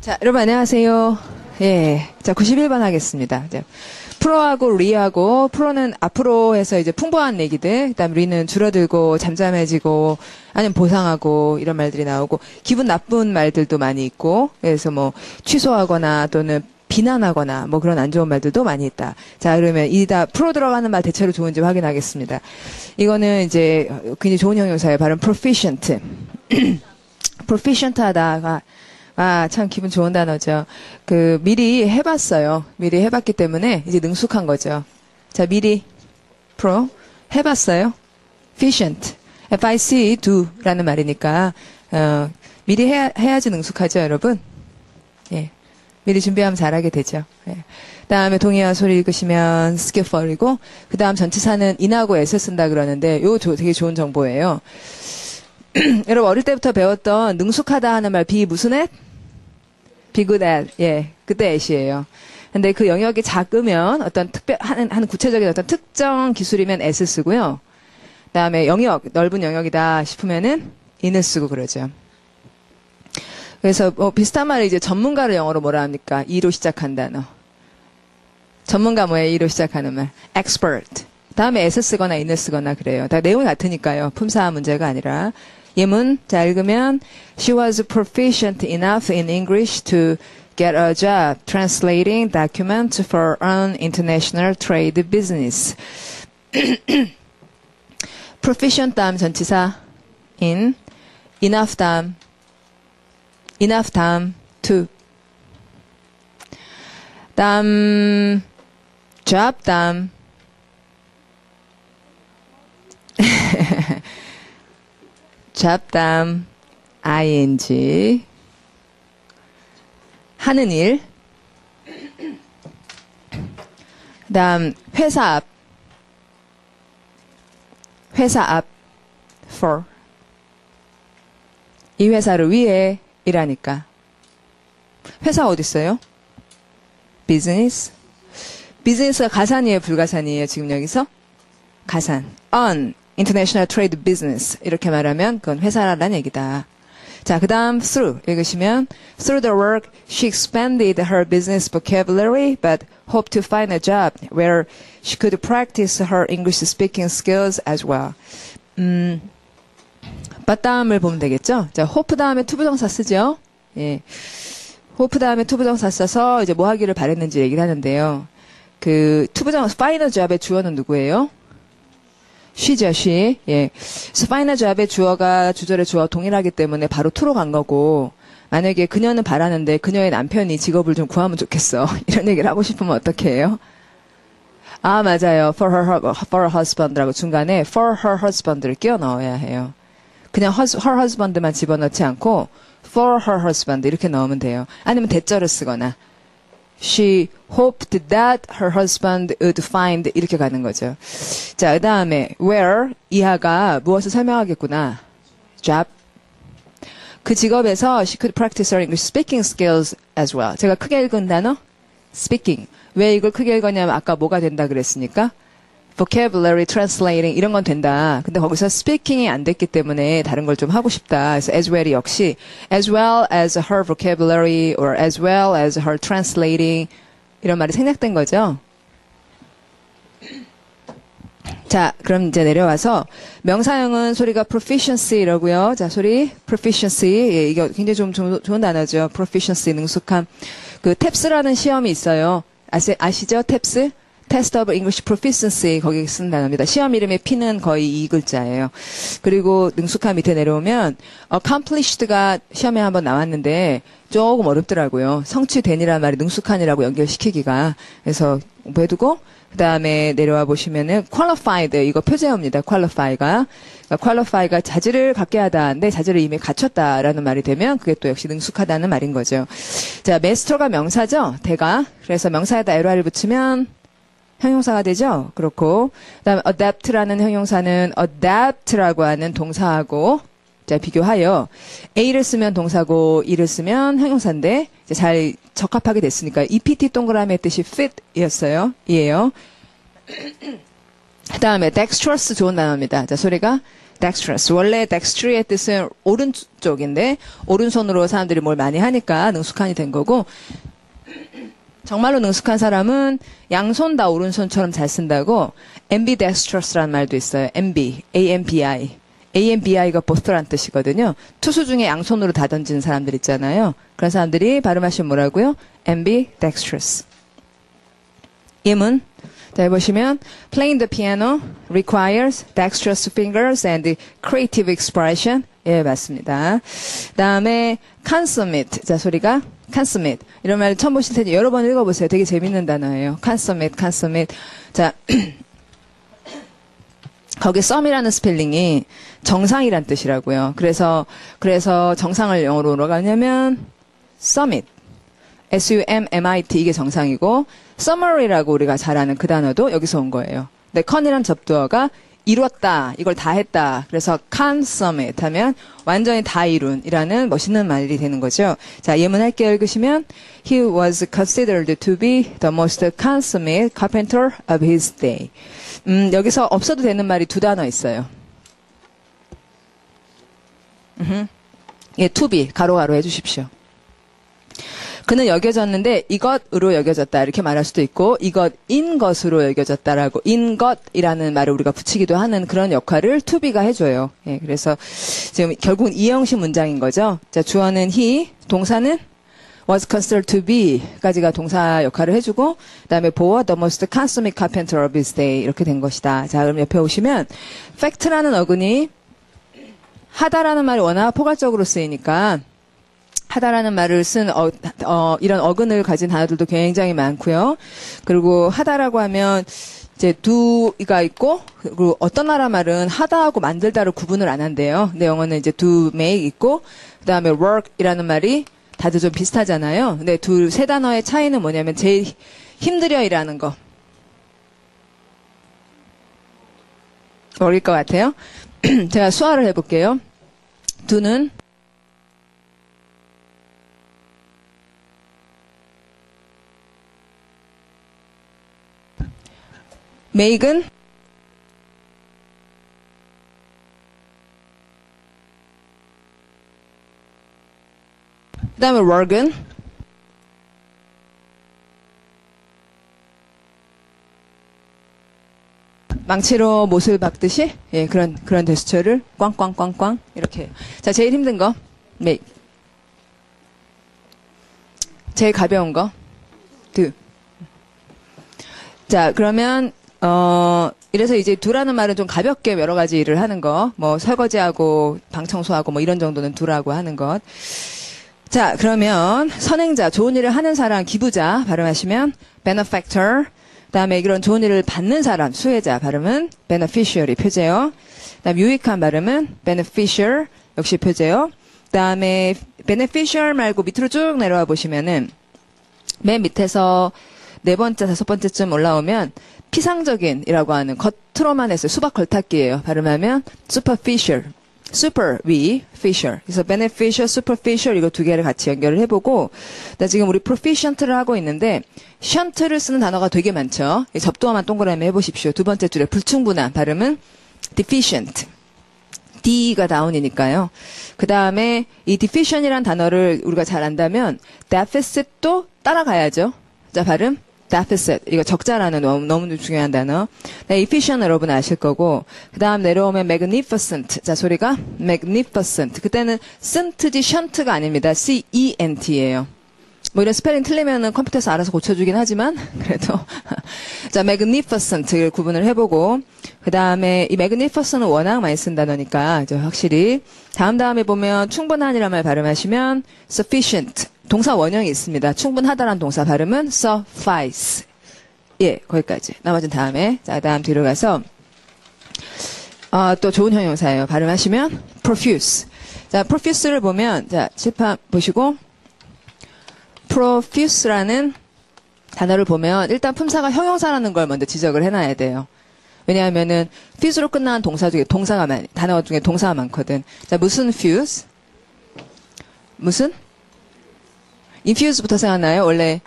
자, 여러분 안녕하세요. 예. 자, 91번 하겠습니다. 이제 프로하고 리하고 프로는 앞으로 해서 이제 풍부한 얘기들, 그다음 리는 줄어들고 잠잠해지고 아니면 보상하고 이런 말들이 나오고 기분 나쁜 말들도 많이 있고 그래서 뭐 취소하거나 또는 비난하거나 뭐 그런 안 좋은 말들도 많이 있다. 자, 그러면 이 다 프로 들어가는 말 대체로 좋은지 확인하겠습니다. 이거는 이제 굉장히 좋은 형용사예요. 발음 proficient. proficient 하다가 아, 참 기분 좋은 단어죠. 그 미리 해봤어요. 미리 해봤기 때문에 이제 능숙한 거죠. 자, 미리 pro 해봤어요. efficient. F-I-C do라는 말이니까 어, 미리 해야, 해야지 능숙하죠, 여러분. 예. 미리 준비하면 잘하게 되죠. 예. 다음에 동의어 소리 읽으시면 skillful이고 그 다음 전치사는 in하고 s 쓴다 그러는데 요 조- 되게 좋은 정보예요. 여러분 어릴 때부터 배웠던 능숙하다 하는 말 be 무슨 애? Good at. 예. 그때 at이에요. 근데 그 영역이 작으면 어떤 특별 하는 하는 구체적인 어떤 특정 기술이면 s 쓰고요. 그다음에 영역 넓은 영역이다 싶으면은 in을 쓰고 그러죠. 그래서 뭐 비슷한 말을 이제 전문가를 영어로 뭐라 합니까? 이로 시작한 단어. 전문가 뭐예요? 이로 시작하는 말. expert. 다음에 s 쓰거나 in을 쓰거나 그래요. 다 내용이 같으니까요. 품사 문제가 아니라. 예문 자 읽으면 she was proficient enough in English to get a job translating documents for an international trade business. proficient 다음 전치사 in enough 다음 enough 다음 to 다음 job 다음 다음 ing 하는 일. 다음 회사 앞. 회사 앞. for. 이 회사를 위해 일하니까. 회사 어디 있어요? 비즈니스 비즈니스가 가산이에요 불가산이에요 지금 여기서? 가산. on international trade business 이렇게 말하면 그건 회사라는 얘기다 자, 그 다음 through 읽으시면 through the work she expanded her business vocabulary but hoped to find a job where she could practice her English speaking skills as well. 음, but 다음을 보면 되겠죠? 자, hope 다음에 to부정사 쓰죠? 예. hope 다음에 to부정사 써서 이제 뭐 하기를 바랬는지 얘기를 하는데요. 그 to부정사 find a job의 주어는 누구예요? she죠, she. 예. 그래서 find a job의 주어가 주절의 주어 동일하기 때문에 바로 to로 간 거고, 만약에 그녀는 바라는데 그녀의 남편이 직업을 좀 구하면 좋겠어. 이런 얘기를 하고 싶으면 어떻게 해요? 아, 맞아요. for her, for her husband라고 중간에 for her husband를 끼워 넣어야 해요. 그냥 her husband만 집어넣지 않고 for her husband 이렇게 넣으면 돼요. 아니면 대절을 쓰거나 She hoped that her husband would find 이렇게 가는 거죠. 자, 그 다음에 where 이하가 무엇을 설명하겠구나. job. 그 직업에서 she could practice her English speaking skills as well. 제가 크게 읽은 단어 speaking. 왜 이걸 크게 읽었냐면 아까 뭐가 된다 그랬으니까 vocabulary translating 이런 건 된다. 근데 거기서 speaking이 안 됐기 때문에 다른 걸 좀 하고 싶다. 그래서 as well이 역시 as well as her vocabulary or as well as her translating 이런 말이 생략된 거죠. 자, 그럼 이제 내려와서 명사형은 소리가 proficiency라고요. 자, 소리 proficiency. 예, 이거 굉장히 좀 좋은, 좋은 단어죠. proficiency 능숙함. 그 탭스라는 시험이 있어요. 아시, 아시죠? 탭스? Test of English Proficiency 거기 쓴 단어입니다. 시험 이름의 P는 거의 이 글자예요. 그리고 능숙함 밑에 내려오면 accomplished가 시험에 한번 나왔는데 조금 어렵더라고요. 성취된이라는 말이 능숙한이라고 연결시키기가. 그래서 공부해두고 그 다음에 내려와 보시면은 qualified 이거 표제어입니다. qualify가 그러니까 qualify가 자질을 갖게 하다인데 자질을 이미 갖췄다라는 말이 되면 그게 또 역시 능숙하다는 말인 거죠. 자, master가 명사죠. 대가 그래서 명사에다 LR을 붙이면 형용사가 되죠. 그렇고 그 다음에 adapt라는 형용사는 adapt라고 하는 동사하고 자 비교하여 a를 쓰면 동사고 e를 쓰면 형용사인데 잘 적합하게 됐으니까 ept 동그라미의 뜻이 fit이었어요. 이에요. 그 다음에 dexterous 좋은 단어입니다. 자 소리가 dexterous. 원래 dextery의 뜻은 오른쪽인데 오른손으로 사람들이 뭘 많이 하니까 능숙한이 된 거고 정말로 능숙한 사람은 양손 다 오른손처럼 잘 쓴다고 ambidextrous라는 말도 있어요. ambi, ambi. AMBI가 both란 뜻이거든요. 투수 중에 양손으로 다 던지는 사람들 있잖아요. 그런 사람들이 발음하시면 뭐라고요? ambidextrous. 예문. 자, 해보시면 playing the piano requires dexterous fingers and creative expression. 예, 맞습니다. 다음에 consummate. 자, 소리가 consummate. 이런 말 처음 보실 테니 여러 번 읽어보세요. 되게 재밌는 단어예요. consummate, consummate. 자, 거기 sum이라는 스펠링이 정상이란 뜻이라고요. 그래서 그래서 정상을 영어로 뭐라고 하냐면 summit. S-U-M-M-I-T 이게 정상이고 summary라고 우리가 잘 아는 그 단어도 여기서 온 거예요. 근데 con이란 접두어가 이뤘다, 이걸 다 했다. 그래서 consummate 하면 완전히 다 이룬이라는 멋있는 말이 되는 거죠. 자, 예문 할게요. 읽으시면 He was considered to be the most consummate carpenter of his day. 음, 여기서 없어도 되는 말이 두 단어 있어요. 음흠. 예, to be 가로 가로 해주십시오. 그는 여겨졌는데 이것으로 여겨졌다 이렇게 말할 수도 있고 이것인 것으로 여겨졌다라고 인 것이라는 말을 우리가 붙이기도 하는 그런 역할을 투비가 해줘요. 예, 그래서 지금 결국은 이형식 문장인 거죠. 자 주어는 he, 동사는 was considered to be까지가 동사 역할을 해주고 그다음에 보어 the most consummate carpenter of his day 이렇게 된 것이다. 자 그럼 옆에 오시면 fact라는 어근이 하다라는 말이 워낙 포괄적으로 쓰이니까 하다라는 말을 쓴 어, 어, 이런 어근을 가진 단어들도 굉장히 많고요. 그리고 하다라고 하면 이제 do가 있고 그리고 어떤 나라 말은 하다하고 만들다를 구분을 안 한대요. 근데 영어는 이제 do make 있고 그다음에 work이라는 말이 다들 좀 비슷하잖아요. 근데 둘 세 단어의 차이는 뭐냐면 제일 힘들어이라는 거. 어릴 것 같아요. 제가 수화를 해볼게요. do는 메이근 그 다음에 work은? 망치로 못을 박듯이? 예, 그런 그런 제스처를 꽝꽝꽝꽝 이렇게. 자 제일 힘든 거 make 제일 가벼운 거 do 자 그러면 어, 이래서 이제 두라는 말은 좀 가볍게 여러 가지 일을 하는 거, 뭐 설거지하고 방 청소하고 뭐 이런 정도는 두라고 하는 것. 자, 그러면 선행자, 좋은 일을 하는 사람, 기부자 발음하시면 benefactor. 그다음에 이런 좋은 일을 받는 사람, 수혜자 발음은 beneficiary 표제요. 그다음 유익한 발음은 beneficial 역시 표제요. 그다음에 beneficial 말고 밑으로 쭉 내려와 보시면은 맨 밑에서 네 번째, 다섯 번째쯤 올라오면 피상적인이라고 하는 겉으로만 해서 수박 걸탔기예요. 발음하면 superficial, super 위, fisher. 그래서 beneficial, superficial 이거 두 개를 같이 연결을 해보고 나 지금 우리 proficient를 하고 있는데 shant를 쓰는 단어가 되게 많죠. 접두어만 동그라미 해보십시오. 두 번째 줄에 불충분한 발음은 deficient. D가 다운이니까요. 그 다음에 이 deficient이란 단어를 우리가 잘 안다면 deficit도 따라가야죠. 자, 발음. Deficit 이거 적자라는 너무, 너무 중요한 단어. 네, efficient 여러분 아실 거고 그 다음 내려오면 magnificent 자 소리가 magnificent 그때는 cent지 shant가 아닙니다. C E N T예요. 뭐 이런 스펠링 틀리면은 컴퓨터에서 알아서 고쳐주긴 하지만 그래도 자 magnificent를 구분을 해보고 그 다음에 이 magnificent은 워낙 많이 쓴 단어니까 확실히 다음 다음에 보면 충분한이란 말 발음하시면 sufficient 동사 원형이 있습니다. 충분하다란 동사 발음은 suffice. 예, 거기까지. 나머지는 다음에. 자, 다음 뒤로 가서, 어, 또 좋은 형용사예요. 발음하시면 profuse. 자, profuse를 보면, 자, 칠판 보시고, profuse라는 단어를 보면, 일단 품사가 형용사라는 걸 먼저 지적을 해 놔야 돼요. 왜냐하면은, fuse로 끝나는 동사 중에 동사가 많, 단어 중에 동사가 많거든. 자, 무슨 fuse? 무슨? Infuse부터 생각나요? 원래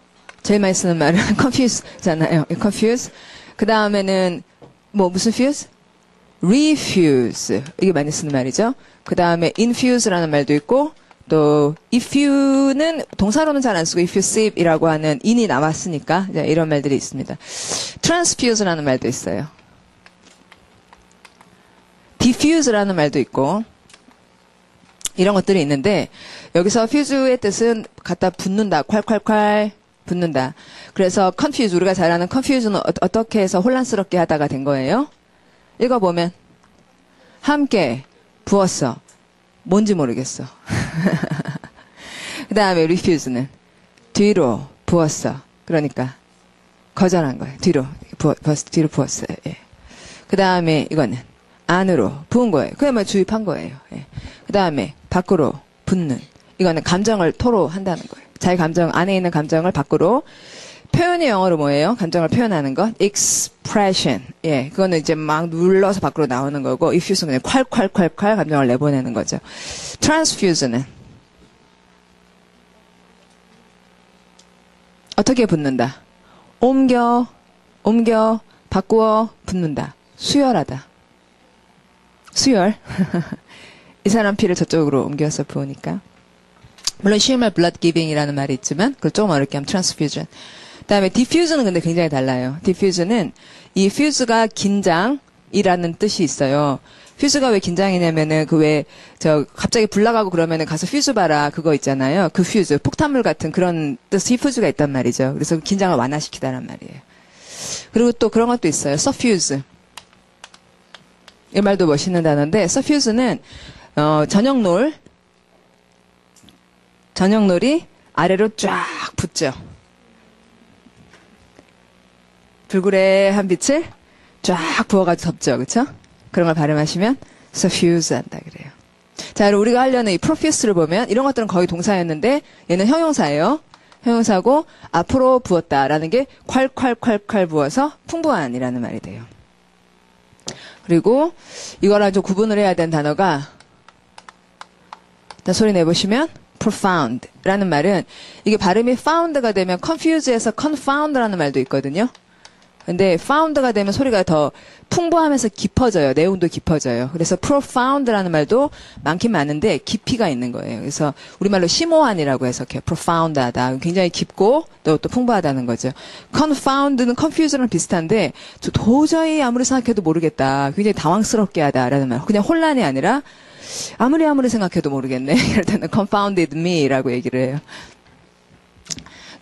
제일 많이 쓰는 말은 confuse잖아요. confuse. 그 다음에는 뭐 무슨 fuse? refuse. 이게 많이 쓰는 말이죠. 그 다음에 infuse라는 말도 있고, 또 if you는 동사로는 잘 안 쓰고 if you sip이라고 하는 in이 나왔으니까 이런 말들이 있습니다. transfuse라는 말도 있어요. diffuse라는 말도 있고 이런 것들이 있는데 여기서 fuse의 뜻은 갖다 붓는다, 콸콸콸 붓는다. 그래서 confuse 우리가 잘 아는 confuse는 어, 떻게 해서 혼란스럽게 하다가 된 거예요? 읽어보면 함께 부었어. 뭔지 모르겠어. 그 다음에 refuse는 뒤로 부었어. 그러니까 거절한 거예요. 뒤로 부었, 뒤로 부었어요. 예. 그 다음에 이거는 안으로 부은 거예요. 그야말로 주입한 거예요. 예. 그 다음에 밖으로 붓는. 이거는 감정을 토로한다는 거예요. 자기 감정 안에 있는 감정을 밖으로 표현이 영어로 뭐예요? 감정을 표현하는 것. expression. 예. 그거는 이제 막 눌러서 밖으로 나오는 거고, effuse는 그냥 콸콸콸콸 감정을 내보내는 거죠. transfuse는 어떻게 붓는다? 옮겨, 옮겨, 바꾸어, 붓는다. 수혈하다. 수혈. 이 사람 피를 저쪽으로 옮겨서 부으니까. 물론 쉬운 말 blood giving이라는 말이 있지만 그걸 조금 어렵게 하면 transfusion. 그다음에 diffuse는 근데 굉장히 달라요. diffuse는 이 fuse가 긴장이라는 뜻이 있어요. 퓨즈가 왜 긴장이냐면은 그 왜 저 갑자기 불 나가고 그러면은 가서 퓨즈 봐라 그거 있잖아요. 그 퓨즈 폭탄물 같은 그런 뜻의 퓨즈가 있단 말이죠. 그래서 긴장을 완화시키다란 말이에요. 그리고 또 그런 것도 있어요. 서퓨즈. 이 말도 멋있는 단어인데 서퓨즈는 어, 저녁놀 저녁놀이 아래로 쫙 붙죠. 불그레한 빛을 쫙 부어가지고 덮죠. 그쵸? 그런 걸 발음하시면 suffuse 한다 그래요. 자, 그리고 우리가 하려는 이 profuse를 보면 이런 것들은 거의 동사였는데 얘는 형용사예요. 형용사고 앞으로 부었다라는 게 콸콸콸콸 부어서 풍부한이라는 말이 돼요. 그리고 이거랑 좀 구분을 해야 되는 단어가 자, 소리 내보시면 profound라는 말은 이게 발음이 found가 되면 confuse에서 confound라는 말도 있거든요. 근데 found가 되면 소리가 더 풍부하면서 깊어져요. 내용도 깊어져요. 그래서 profound라는 말도 많긴 많은데 깊이가 있는 거예요. 그래서 우리말로 심오한이라고 해석해요. profound하다. 굉장히 깊고 또, 또 풍부하다는 거죠. confound는 confuse랑 비슷한데 저 도저히 아무리 생각해도 모르겠다. 굉장히 당황스럽게 하다라는 말. 그냥 혼란이 아니라 아무리 아무리 생각해도 모르겠네. 이럴 때는 confounded me라고 얘기를 해요.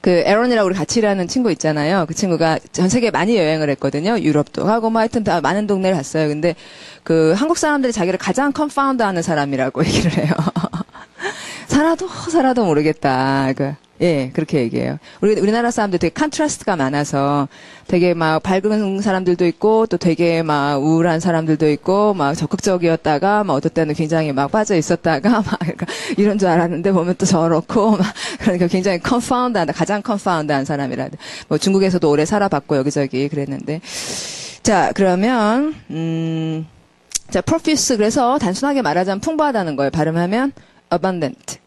그 에런이라고 우리 같이 일하는 친구 있잖아요. 그 친구가 전 세계 많이 여행을 했거든요. 유럽도 가고 뭐 하여튼 다 많은 동네를 갔어요. 근데 그 한국 사람들이 자기를 가장 confound 하는 사람이라고 얘기를 해요. 살아도 살아도 모르겠다. 그 예, 그렇게 얘기해요. 우리, 우리나라 사람들 되게 contrast가 많아서 되게 막 밝은 사람들도 있고 또 되게 막 우울한 사람들도 있고 막 적극적이었다가 막 어떨 때는 굉장히 막 빠져 있었다가 막 그러니까 이런 줄 알았는데 보면 또 저렇고 막 그러니까 굉장히 confound한 가장 confound한 사람이라 뭐 중국에서도 오래 살아봤고 여기저기 그랬는데 자 그러면 음. 자, profuse 그래서 단순하게 말하자면 풍부하다는 거예요. 발음하면 abundant.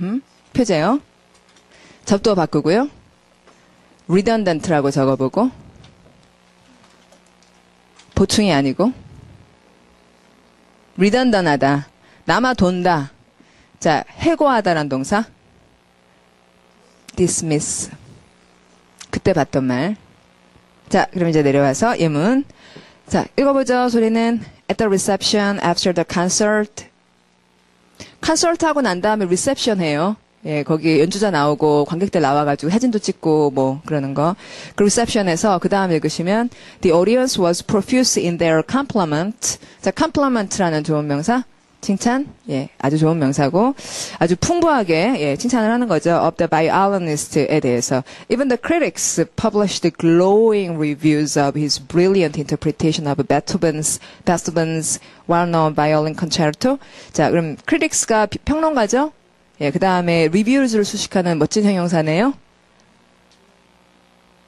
음, 표제요. 접두어 바꾸고요. redundant라고 적어보고 보충이 아니고 redundant하다. 남아 돈다. 자, 해고하다란 동사 dismiss. 그때 봤던 말. 자, 그럼 이제 내려와서 예문. 자, 읽어보죠. 소리는 at the reception after the concert. 콘서트 하고 난 다음에 리셉션 해요. 예, 거기 연주자 나오고 관객들 나와가지고 사진도 찍고 뭐 그러는 거. 그 리셉션에서 그 다음 읽으시면 the audience was profuse in their compliment. 자, compliment라는 좋은 명사. 칭찬, 예, 아주 좋은 명사고, 아주 풍부하게, 예, 칭찬을 하는 거죠. of the violinist에 대해서. Even the critics published glowing reviews of his brilliant interpretation of Beethoven's, Beethoven's well-known violin concerto. 자, 그럼 critics가 비- 평론가죠? 예, 그 다음에 reviews를 수식하는 멋진 형용사네요.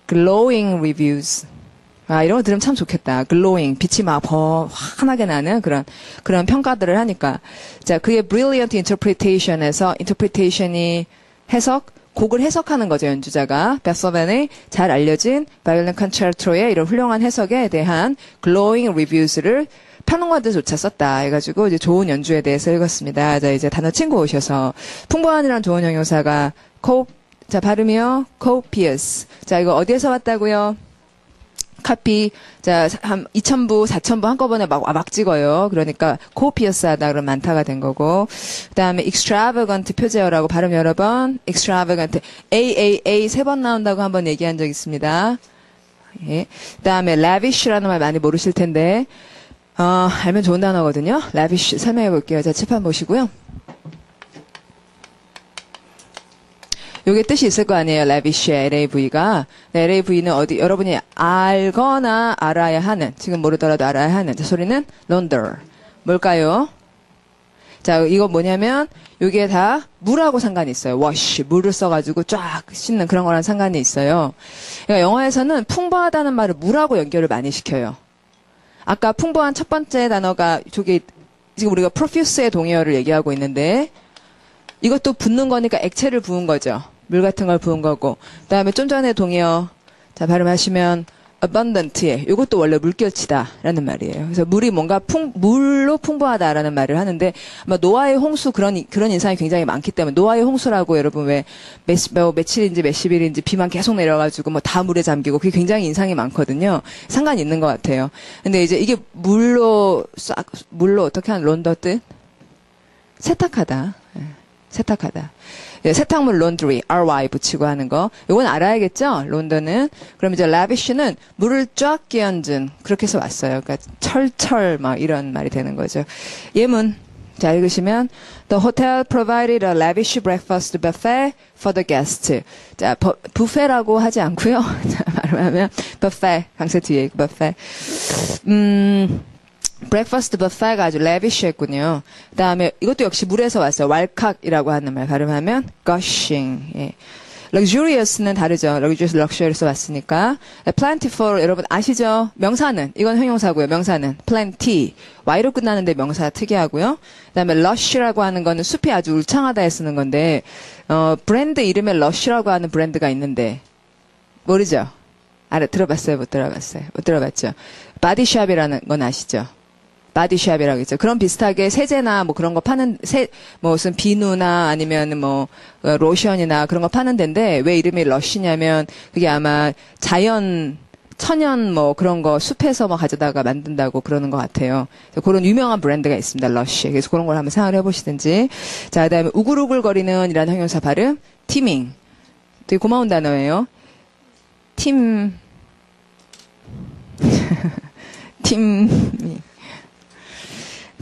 glowing reviews. 아, 이런 거 들으면 참 좋겠다. glowing. 빛이 막 버, 환하게 나는 그런, 그런 평가들을 하니까. 자, 그의 brilliant interpretation에서 interpretation이 해석, 곡을 해석하는 거죠, 연주자가. 베소벤의 잘 알려진 바이올린 컨체르토의 이런 훌륭한 해석에 대한 glowing reviews를 평론가들조차 썼다 해가지고 이제 좋은 연주에 대해서 읽었습니다. 자 이제 단어 친구 오셔서 풍부한이란 좋은 형용사가 co 자 발음이요 copious. 자 이거 어디에서 왔다고요? 카피, 자, 한 2,000부, 4,000부 한꺼번에 막, 막 찍어요. 그러니까, 코피어스하다 그러면 많다가 된 거고. 그 다음에 extravagant 표제어라고 발음 여러 번, extravagant, AAA 세 번 나온다고 한번 얘기한 적 있습니다. 예. 그 다음에 lavish라는 말 많이 모르실 텐데, 어, 알면 좋은 단어거든요. lavish 설명해 볼게요. 자, 칠판 보시고요. 요게 뜻이 있을 거 아니에요. lavish의 LAV가. 네, LAV는 어디, 여러분이 알거나 알아야 하는, 지금 모르더라도 알아야 하는. 자, 소리는 launder. 뭘까요? 자, 이거 뭐냐면, 요게 다 물하고 상관이 있어요. wash. 물을 써가지고 쫙 씻는 그런 거랑 상관이 있어요. 그러니까 영어에서는 풍부하다는 말을 물하고 연결을 많이 시켜요. 아까 풍부한 첫 번째 단어가 저기 지금 우리가 profuse의 동의어를 얘기하고 있는데 이것도 붓는 거니까 액체를 부은 거죠. 물 같은 걸 부은 거고. 그다음에 좀 전에 동의어 자 발음하시면 abundant에 이것도 원래 물결치다라는 말이에요. 그래서 물이 뭔가 풍 물로 풍부하다라는 말을 하는데 아마 노아의 홍수 그런 그런 인상이 굉장히 많기 때문에 노아의 홍수라고 여러분 왜 몇, 뭐 며칠인지 몇십 일인지 비만 계속 내려가지고 뭐 다 물에 잠기고 그게 굉장히 인상이 많거든요. 상관이 있는 것 같아요. 근데 이제 이게 물로 싹 물로 어떻게 하는 론더 뜻 세탁하다. 예, 세탁하다. 예, 세탁물 laundry, ry 붙이고 하는 거. 이건 알아야겠죠? 론더는. 그럼 이제 lavish는 물을 쫙 끼얹은 그렇게 해서 왔어요. 그러니까 철철 막 이런 말이 되는 거죠. 예문. 자, 읽으시면 The hotel provided a lavish breakfast buffet for the guests. 자, 버, 부페라고 하지 않고요. 자, 말하면 buffet. 강세 뒤에 buffet. 음, breakfast buffet가 아주 lavish했군요. 그다음에 이것도 역시 물에서 왔어요. 왈칵이라고 하는 말 발음하면 gushing. 예. luxurious는 다르죠. luxurious, luxury에서 왔으니까. plentiful 여러분 아시죠? 명사는 이건 형용사고요. 명사는 plenty y로 끝나는데 명사 특이하고요. 그 다음에 lush라고 하는 거는 숲이 아주 울창하다에 쓰는 건데 어, 브랜드 이름에 lush라고 하는 브랜드가 있는데 모르죠? 알아 들어봤어요? 못 들어봤어요? 못 들어봤죠? Body Shop이라는 건 아시죠? Body Shop이라고 있죠. 그런 비슷하게 세제나 뭐 그런 거 파는 세, 뭐 무슨 비누나 아니면 뭐 어, 로션이나 그런 거 파는 데인데 왜 이름이 Lush냐면 그게 아마 자연 천연 뭐 그런 거 숲에서 뭐 가져다가 만든다고 그러는 것 같아요. 그런 유명한 브랜드가 있습니다. Lush. 그래서 그런 걸 한번 생각을 해보시든지. 자, 그다음에 우글우글거리는 이라는 형용사 발음 티밍. 되게 고마운 단어예요. 팀 팀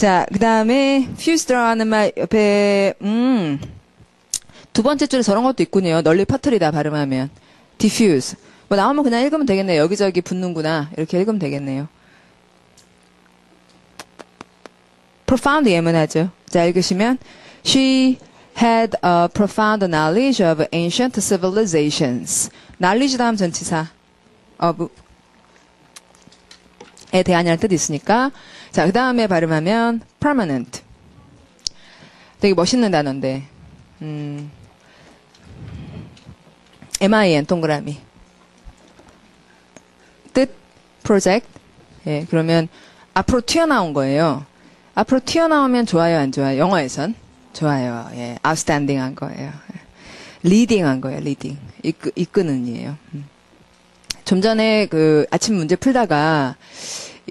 자, 그 다음에 fuseder하는 말 옆에 음, 두 번째 줄에 저런 것도 있군요. 널리 퍼뜨리다 발음하면 diffuse. 뭐 나오면 그냥 읽으면 되겠네요. 여기저기 붙는구나. 이렇게 읽으면 되겠네요. profound 예문하죠. 자, 읽으시면 she had a profound knowledge of ancient civilizations. knowledge 다음 전치사 of 에 대한이라는 뜻이 있으니까 자, 그 다음에 발음하면 permanent. 되게 멋있는 단어인데, 음, MIN, 동그라미. 뜻, project. 예, 그러면 앞으로 튀어나온 거예요. 앞으로 튀어나오면 좋아요, 안 좋아요? 영어에선? 좋아요. 예, outstanding 한 거예요. leading 한 거예요, leading. 이끄, 이끄는 이에요. 음. 좀 전에 그 아침 문제 풀다가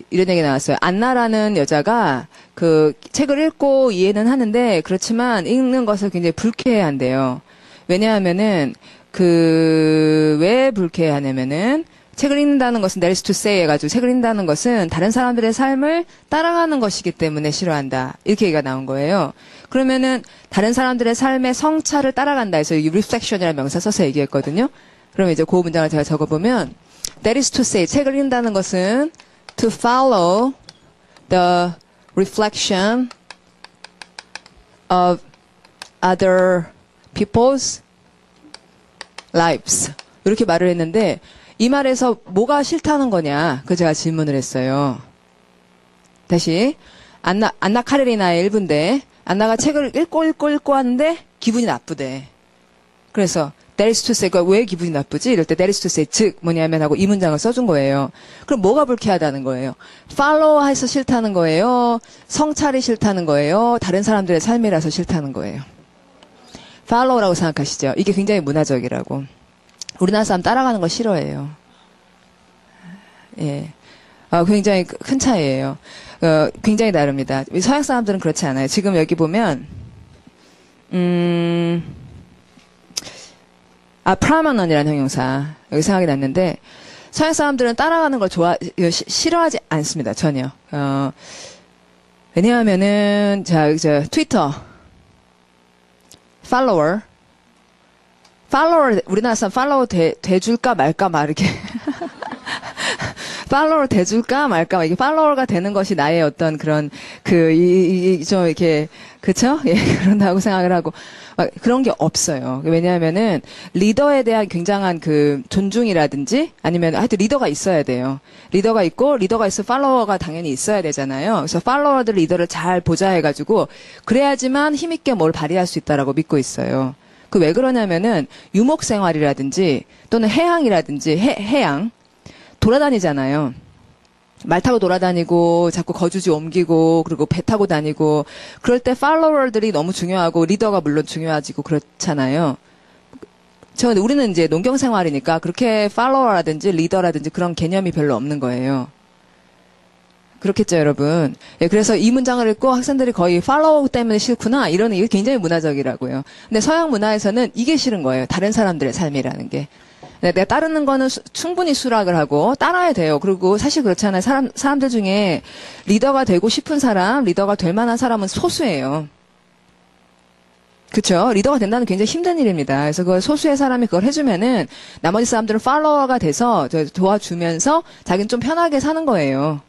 이런 얘기 나왔어요. 안나라는 여자가 그 책을 읽고 이해는 하는데 그렇지만 읽는 것을 굉장히 불쾌해한대요. 왜냐하면은 그 왜 불쾌하냐면은 책을 읽는다는 것은 there's to say 해가지고 책을 읽는다는 것은 다른 사람들의 삶을 따라가는 것이기 때문에 싫어한다. 이렇게 얘기가 나온 거예요. 그러면은 다른 사람들의 삶의 성찰을 따라간다 해서 이 reflection이라는 명사 써서 얘기했거든요. 그러면 이제 그 문장을 제가 적어보면 is to say 책을 읽는다는 것은 to follow the reflection of other people's lives. 이렇게 말을 했는데 이 말에서 뭐가 싫다는 거냐? 그 제가 질문을 했어요. 다시 안나 안나 카레리나의 일부인데 안나가 책을 읽고 읽고 읽고 하는데 기분이 나쁘대. 그래서 that is to say, 그왜 기분이 나쁘지? 이럴 때 that is to say, 즉 뭐냐면 하고 이 문장을 써준 거예요. 그럼 뭐가 불쾌하다는 거예요? 팔로우 해서 싫다는 거예요? 성찰이 싫다는 거예요? 다른 사람들의 삶이라서 싫다는 거예요. 팔로우라고 생각하시죠? 이게 굉장히 문화적이라고. 우리나라 사람 따라가는 거 싫어해요. 예. 아, 굉장히 큰 차이예요. 어, 굉장히 다릅니다. 서양 사람들은 그렇지 않아요. 지금 여기 보면, 음, 아, 프라마넌이라는 형용사. 여기 생각이 났는데, 서양 사람들은 따라가는 걸 좋아, 시- 싫어하지 않습니다. 전혀. 어, 왜냐하면은, 자, 저, 트위터. 팔로워. 팔로워, 우리나라 사람 팔로워 돼, 돼줄까 말까 막 이렇게. 팔로워 돼줄까 말까 막 이게 팔로워가 되는 것이 나의 어떤 그런 그 이 좀 이렇게 그쵸? 예 그런다고 생각을 하고 막 그런 게 없어요. 왜냐하면은 리더에 대한 굉장한 그 존중이라든지 아니면 하여튼 리더가 있어야 돼요. 리더가 있고 리더가 있어 팔로워가 당연히 있어야 되잖아요. 그래서 팔로워들 리더를 잘 보좌해가지고 그래야지만 힘있게 뭘 발휘할 수 있다라고 믿고 있어요. 그 왜 그러냐면은 유목 생활이라든지 또는 해양이라든지 해, 해양 돌아다니잖아요. 말 타고 돌아다니고 자꾸 거주지 옮기고 그리고 배 타고 다니고 그럴 때 팔로워들이 너무 중요하고 리더가 물론 중요하지고 그렇잖아요. 저 우리는 이제 농경 생활이니까 그렇게 팔로워라든지 리더라든지 그런 개념이 별로 없는 거예요. 그렇겠죠, 여러분. 예, 그래서 이 문장을 읽고 학생들이 거의 팔로워 때문에 싫구나 이러는 이게 굉장히 문화적이라고요. 근데 서양 문화에서는 이게 싫은 거예요. 다른 사람들의 삶이라는 게. 네, 내가 따르는 거는 수- 충분히 수락을 하고 따라야 돼요. 그리고 사실 그렇잖아요. 사람 사람들 중에 리더가 되고 싶은 사람, 리더가 될 만한 사람은 소수예요. 그렇죠. 리더가 된다는 굉장히 힘든 일입니다. 그래서 그 소수의 사람이 그걸 해주면은 나머지 사람들은 팔로워가 돼서 저- 도와주면서 자기는 좀 편하게 사는 거예요.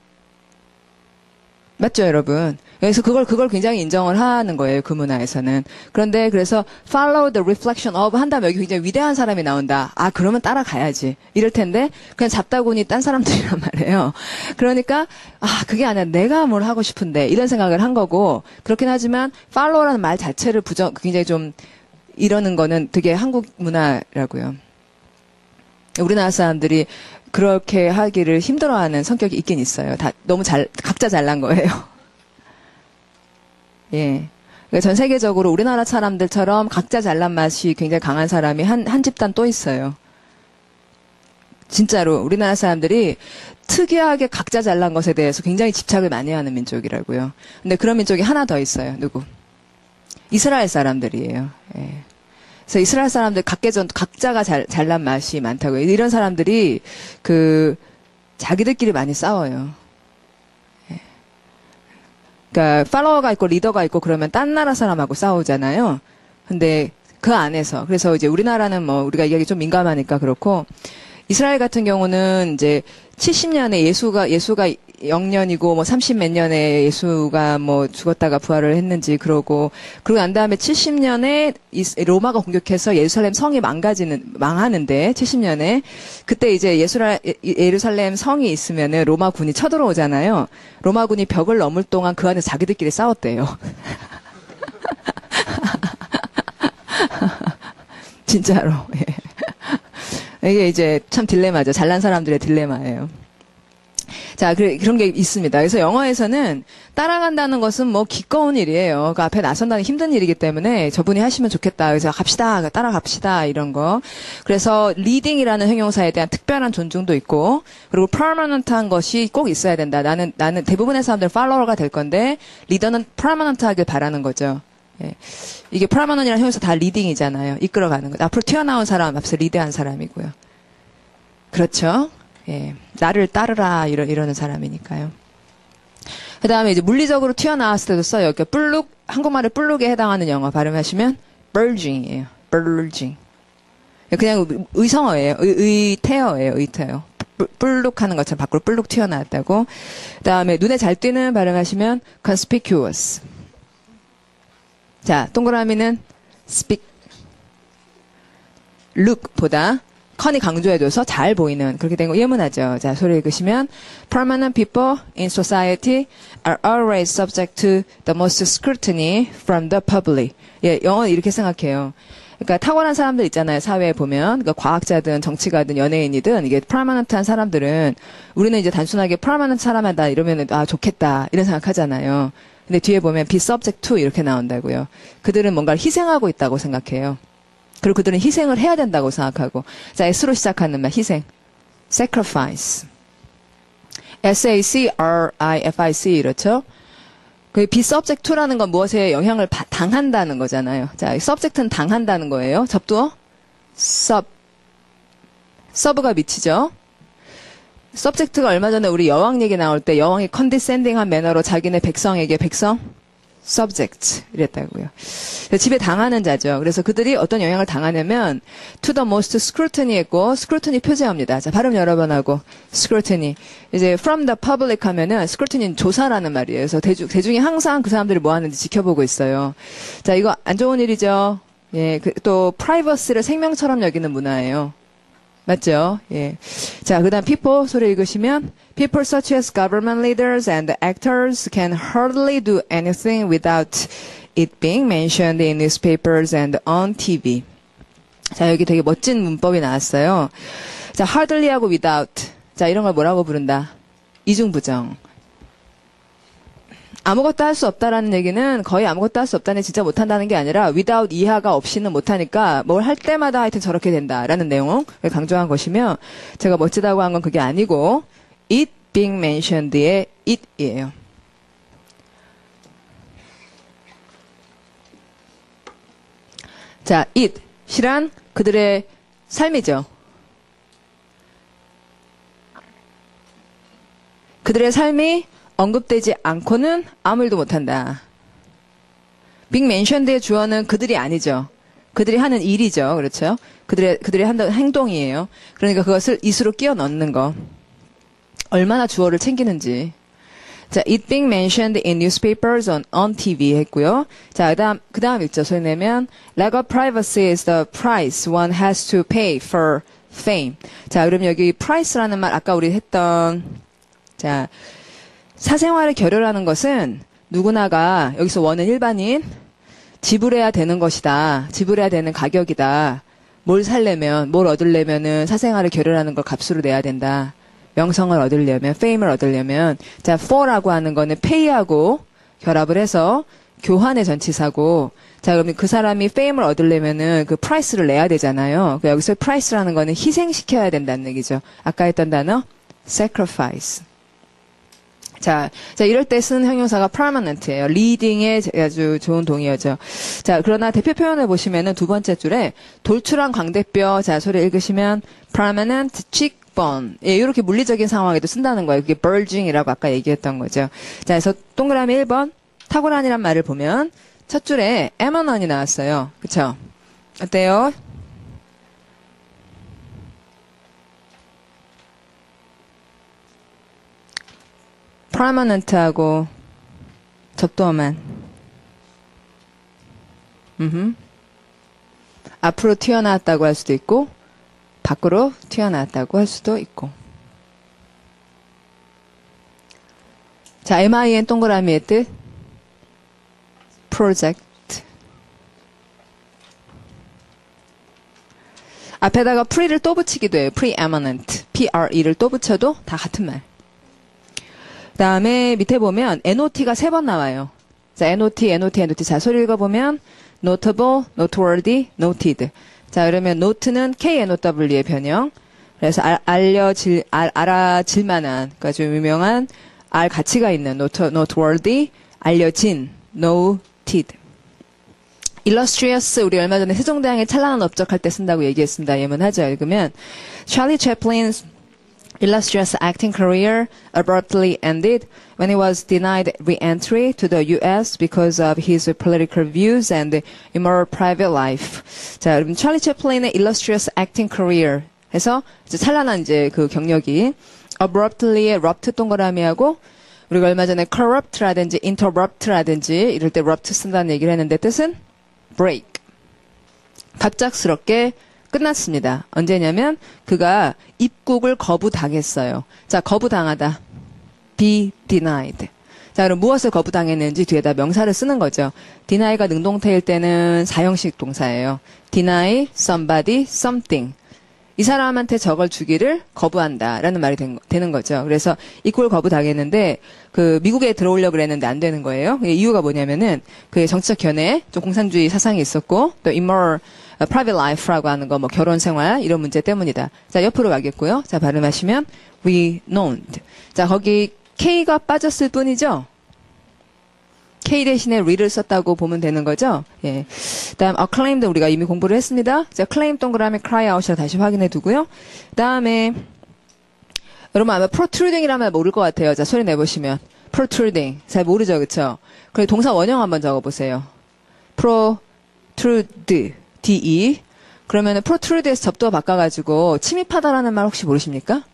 맞죠, 여러분? 그래서 그걸 그걸 굉장히 인정을 하는 거예요, 그 문화에서는. 그런데 그래서 follow the reflection of 한다면 여기 굉장히 위대한 사람이 나온다. 아, 그러면 따라가야지. 이럴 텐데 그냥 잡다구니 딴 사람들이란 말이에요. 그러니까 아, 그게 아니라 내가 뭘 하고 싶은데 이런 생각을 한 거고 그렇긴 하지만 follow라는 말 자체를 부정 굉장히 좀 이러는 거는 되게 한국 문화라고요. 우리나라 사람들이 그렇게 하기를 힘들어하는 성격이 있긴 있어요. 다 너무 잘 각자 잘난 거예요. 예. 그러니까 전 세계적으로 우리나라 사람들처럼 각자 잘난 맛이 굉장히 강한 사람이 한, 한 집단 또 있어요. 진짜로 우리나라 사람들이 특이하게 각자 잘난 것에 대해서 굉장히 집착을 많이 하는 민족이라고요. 근데 그런 민족이 하나 더 있어요. 누구? 이스라엘 사람들이에요. 예. 그래서 이스라엘 사람들 각계전 각자가 잘, 잘난 맛이 많다고요. 이런 사람들이 그 자기들끼리 많이 싸워요. 예. 그러니까 팔로워가 있고 리더가 있고 그러면 딴 나라 사람하고 싸우잖아요. 근데 그 안에서 그래서 이제 우리나라는 뭐 우리가 이야기 좀 민감하니까 그렇고 이스라엘 같은 경우는 이제 70년에 예수가 예수가 0년이고 뭐 30 몇 년에 예수가 뭐 죽었다가 부활을 했는지 그러고 그러고 난 다음에 70년에 로마가 공격해서 예루살렘 성이 망가지는 망하는데 70년에 그때 이제 예수라, 예루살렘 성이 있으면은 로마 군이 쳐들어오잖아요. 로마 군이 벽을 넘을 동안 그 안에 자기들끼리 싸웠대요. 진짜로. 예. 이게 이제 참 딜레마죠. 잘난 사람들의 딜레마예요. 자, 그, 그런 게 있습니다. 그래서 영어에서는 따라간다는 것은 뭐 기꺼운 일이에요. 그 앞에 나선다는 힘든 일이기 때문에 저분이 하시면 좋겠다. 그래서 갑시다. 따라갑시다. 이런 거. 그래서 leading이라는 형용사에 대한 특별한 존중도 있고, 그리고 prominent한 것이 꼭 있어야 된다. 나는, 나는 대부분의 사람들은 follower가 될 건데, 리더는 prominent하길 바라는 거죠. 예. 이게 prominent이라는 형용사 다 leading이잖아요. 이끌어가는 거. 앞으로 튀어나온 사람, 앞서 리드한 사람이고요. 그렇죠? 예, 나를 따르라 이러, 이러는 사람이니까요. 그 다음에 이제 물리적으로 튀어나왔을 때도 써요. 그러니까 뿔룩, 한국말에 뿔룩에 해당하는 영어 발음하시면 bulging이에요. bulging. 그냥 의성어예요. 의, 의태어예요. 의태어. 뿔룩 하는 것처럼 밖으로 뿔룩 튀어나왔다고. 그 다음에 눈에 잘 띄는 발음하시면 conspicuous. 자, 동그라미는 speak, look보다 컨이 강조해줘서 잘 보이는 그렇게 된 거 예문하죠. 자, 소리 읽으시면 permanent people in society are always subject to the most scrutiny from the public. 예, 영어 이렇게 생각해요. 그러니까 탁월한 사람들 있잖아요. 사회에 보면. 그러니까 과학자든 정치가든 연예인이든 이게 프라마넌트한 사람들은 우리는 이제 단순하게 prominent 사람이다 이러면 아 좋겠다 이런 생각하잖아요. 근데 뒤에 보면 be subject to 이렇게 나온다고요. 그들은 뭔가를 희생하고 있다고 생각해요. 그리고 그들은 희생을 해야 된다고 생각하고 자 S로 시작하는 말 희생 sacrifice S-A-C-R-I-F-I-C 이렇죠. 그 be subject to라는 건 무엇에 영향을 바- 당한다는 거잖아요. 자, subject는 당한다는 거예요. 접두어 sub sub가 미치죠. subject가 얼마 전에 우리 여왕 얘기 나올 때 여왕이 condescending한 매너로 자기네 백성에게 백성 subject 이랬다고요. 집에 당하는 자죠. 그래서 그들이 어떤 영향을 당하냐면 to the most scrutiny 했고 scrutiny 표제합니다. 자, 발음 여러 번 하고 scrutiny. 이제 from the public 하면은 scrutiny는 조사라는 말이에요. 그래서 대중 대중이 항상 그 사람들이 뭐 하는지 지켜보고 있어요. 자, 이거 안 좋은 일이죠. 예, 그, 또 privacy를 생명처럼 여기는 문화예요. 맞죠? 예. 자, 그 다음 people 소리 읽으시면 people such as government leaders and actors can hardly do anything without it being mentioned in newspapers and on TV. 자, 여기 되게 멋진 문법이 나왔어요. 자, hardly하고 without. 자, 이런 걸 뭐라고 부른다? 이중부정. 아무것도 할 수 없다라는 얘기는 거의 아무것도 할 수 없다는 진짜 못한다는 게 아니라 without 이하가 없이는 못하니까 뭘 할 때마다 하여튼 저렇게 된다라는 내용을 강조한 것이며 제가 멋지다고 한 건 그게 아니고 it being mentioned의 it이에요. 자, it이란 그들의 삶이죠. 그들의 삶이 언급되지 않고는 아무 일도 못한다. 빅 멘션드의 주어는 그들이 아니죠. 그들이 하는 일이죠. 그렇죠? 그들의, 그들이 하는 행동이에요. 그러니까 그것을 이수로 끼워 넣는 거. 얼마나 주어를 챙기는지. 자, it being mentioned in newspapers on, on TV 했고요. 자, 그 다음, 그 다음 읽죠. 소리 내면, lack of privacy is the price one has to pay for fame. 자, 그럼 여기 price라는 말 아까 우리 했던, 자, 사생활을 결여라는 것은 누구나가 여기서 원은 일반인 지불해야 되는 것이다. 지불해야 되는 가격이다. 뭘 살려면 뭘 얻으려면은 사생활을 결여라는 걸 값으로 내야 된다. 명성을 얻으려면 페임을 얻으려면 자 for라고 하는 거는 pay하고 결합을 해서 교환의 전치사고 자 그러면 그 사람이 fame을 얻으려면은 그 price를 내야 되잖아요. 그 여기서 price라는 거는 희생시켜야 된다는 얘기죠. 아까 했던 단어 sacrifice. 자, 자, 이럴 때 쓰는 형용사가 prominent예요. leading의 아주 좋은 동의어죠. 자, 그러나 대표 표현을 보시면은 두 번째 줄에 돌출한 광대뼈, 자, 소리 읽으시면 prominent cheekbone. 예, 이렇게 물리적인 상황에도 쓴다는 거예요. 그게 bulging이라고 아까 얘기했던 거죠. 자, 그래서 동그라미 1번, 탁월한이란 말을 보면 첫 줄에 eminent이 나왔어요. 그쵸? 어때요? permanent하고 접두어만. 음흠. 앞으로 튀어나왔다고 할 수도 있고, 밖으로 튀어나왔다고 할 수도 있고. 자, MIN 동그라미의 뜻. project. 앞에다가 pre를 또 붙이기도 해요. preeminent. P-R-E를 또 붙여도 다 같은 말. 다음에 밑에 보면 NOT가 세 번 나와요. 자, NOT, NOT, NOT. 자, 소리 읽어보면 notable, noteworthy, noted. 자, 그러면 note는 KNOW의 변형. 그래서 알, 알려질, 알, 알아질 만한, 그러니까 좀 유명한 알 가치가 있는 note, noteworthy, 알려진, noted. illustrious 우리 얼마 전에 세종대왕의 찬란한 업적할 때 쓴다고 얘기했습니다. 예문하죠. 읽으면 Charlie Chaplin's illustrious acting career abruptly ended when he was denied re-entry to the U.S. because of his political views and immoral private life. 자, 그럼 찰리 채플린의 illustrious acting career 해서 이제 찬란한 이제 그 경력이 abruptly의 rupt 동그라미하고 우리가 얼마 전에 corrupt라든지 interrupt라든지 이럴 때 rupt 쓴다는 얘기를 했는데 뜻은 break. 갑작스럽게 끝났습니다. 언제냐면 그가 입국을 거부당했어요. 자, 거부당하다. be denied. 자, 자, 그럼 무엇을 거부당했는지 뒤에다 명사를 쓰는 거죠. deni가 능동태일 때는 사형식 동사예요. deny somebody something. 이 사람한테 저걸 주기를 거부한다라는 말이 된, 되는 거죠. 그래서 이꼴 거부당했는데 그 미국에 들어오려고 그랬는데 안 되는 거예요. 이유가 뭐냐면은 그 정치적 견해, 좀 공산주의 사상이 있었고 또 immoral 어, private life라고 하는 거 뭐 결혼 생활 이런 문제 때문이다. 자 옆으로 가겠고요. 자 발음하시면 we known. 자 거기 K가 빠졌을 뿐이죠. K 대신에 re를 썼다고 보면 되는 거죠. 예. 다음 acclaimed 우리가 이미 공부를 했습니다. 자, claim 동그라미 cry out이라 다시 확인해 두고요. 다음에 여러분 아마 protruding이라는 말 모를 것 같아요. 자, 소리 내보시면 protruding 잘 모르죠, 그렇죠? 그럼 동사 원형 한번 적어보세요. protrude, de 그러면은 protrude에서 접두어 바꿔가지고 침입하다라는 말 혹시 모르십니까?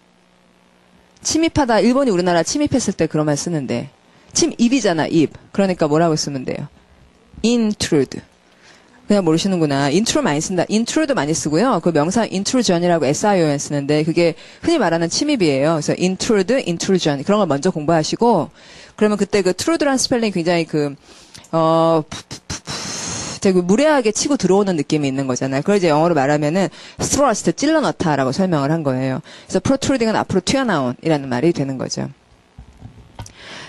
침입하다 일본이 우리나라 침입했을 때 그런 말 쓰는데 침입이잖아, 입. 그러니까 뭐라고 쓰면 돼요? intrude. 그냥 모르시는구나. intrude 많이 쓴다. intrude 많이 쓰고요. 그 명사 intrusion이라고 SION 쓰는데 그게 흔히 말하는 침입이에요. 그래서 intrude, intrusion 그런 걸 먼저 공부하시고 그러면 그때 그 trude란 스펠링 굉장히 그 어, 되게 무례하게 치고 들어오는 느낌이 있는 거잖아요. 그걸 이제 영어로 말하면은 thrust, 찔러 넣다라고 설명을 한 거예요. 그래서 protruding은 앞으로 튀어나온이라는 말이 되는 거죠.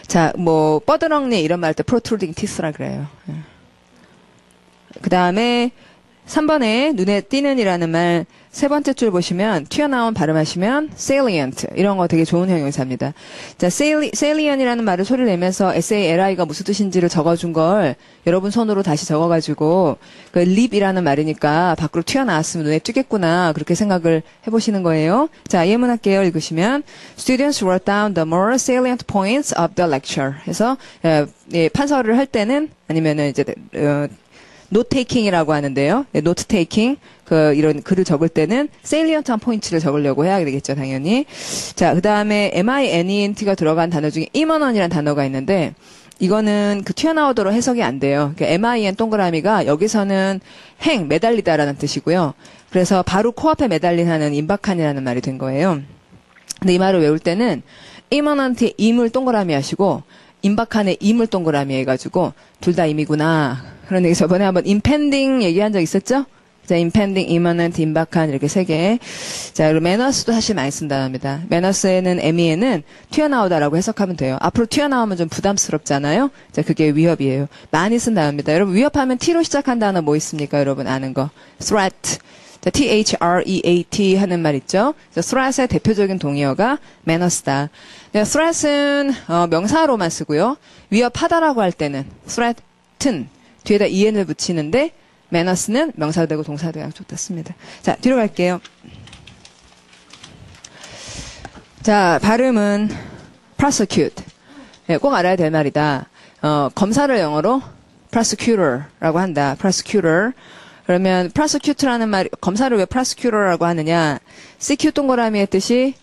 자, 뭐 뻐드렁니 이런 말 할 때 protruding teeth라 그래요. 예. 그 다음에 3번에 눈에 띄는이라는 말 세 번째 줄 보시면 튀어나온 발음하시면 salient 이런 거 되게 좋은 형용사입니다. 자, salient이라는 말을 소리 내면서 SALI가 무슨 뜻인지를 적어준 걸 여러분 손으로 다시 적어가지고 그 leap이라는 말이니까 밖으로 튀어나왔으면 눈에 띄겠구나 그렇게 생각을 해보시는 거예요. 자, 예문 할게요. 읽으시면 students wrote down the more salient points of the lecture. 해서 예, 예, 판서를 할 때는 아니면은 이제 어, note taking이라고 하는데요. 네, note taking 그 이런 글을 적을 때는 salient한 포인트를 적으려고 해야 되겠죠, 당연히. 자, 그다음에 MINENT가 들어간 단어 중에 imminent이라는 단어가 있는데 이거는 그 튀어나오도록 해석이 안 돼요. 그러니까 MIN 동그라미가 여기서는 행, 매달리다라는 뜻이고요. 그래서 바로 코앞에 매달린 임박한이라는 말이 된 거예요. 근데 이 말을 외울 때는 immanent의 임을 동그라미 하시고 임박한의 임을 동그라미 해가지고 둘 다 임이구나. 그런데 저번에 한번 impending 얘기한 적 있었죠? 자, impending, imminent, 임박한 이렇게 세 개. 자, 그리고 매너스도 사실 많이 쓴답니다. 매너스에는 ME에는 튀어나오다라고 해석하면 돼요. 앞으로 튀어나오면 좀 부담스럽잖아요. 자, 그게 위협이에요. 많이 쓴답니다. 여러분 위협하면 T로 시작한 단어 뭐 있습니까? 여러분 아는 거. threat. 자, T-H-R-E-A-T 하는 말 있죠? threat의 대표적인 동의어가 매너스다. 네, threat은 어, 명사로만 쓰고요. 위협하다라고 할 때는 threaten 뒤에다 en을 붙이는데 매너스는 명사도 되고 동사도 양쪽 다 씁니다. 자, 뒤로 갈게요. 자, 발음은 prosecute. 네, 꼭 알아야 될 말이다. 어, 검사를 영어로 prosecutor라고 한다. prosecutor. 그러면 prosecute라는 말, 검사를 왜 prosecutor라고 하느냐? CQ 동그라미의 뜻이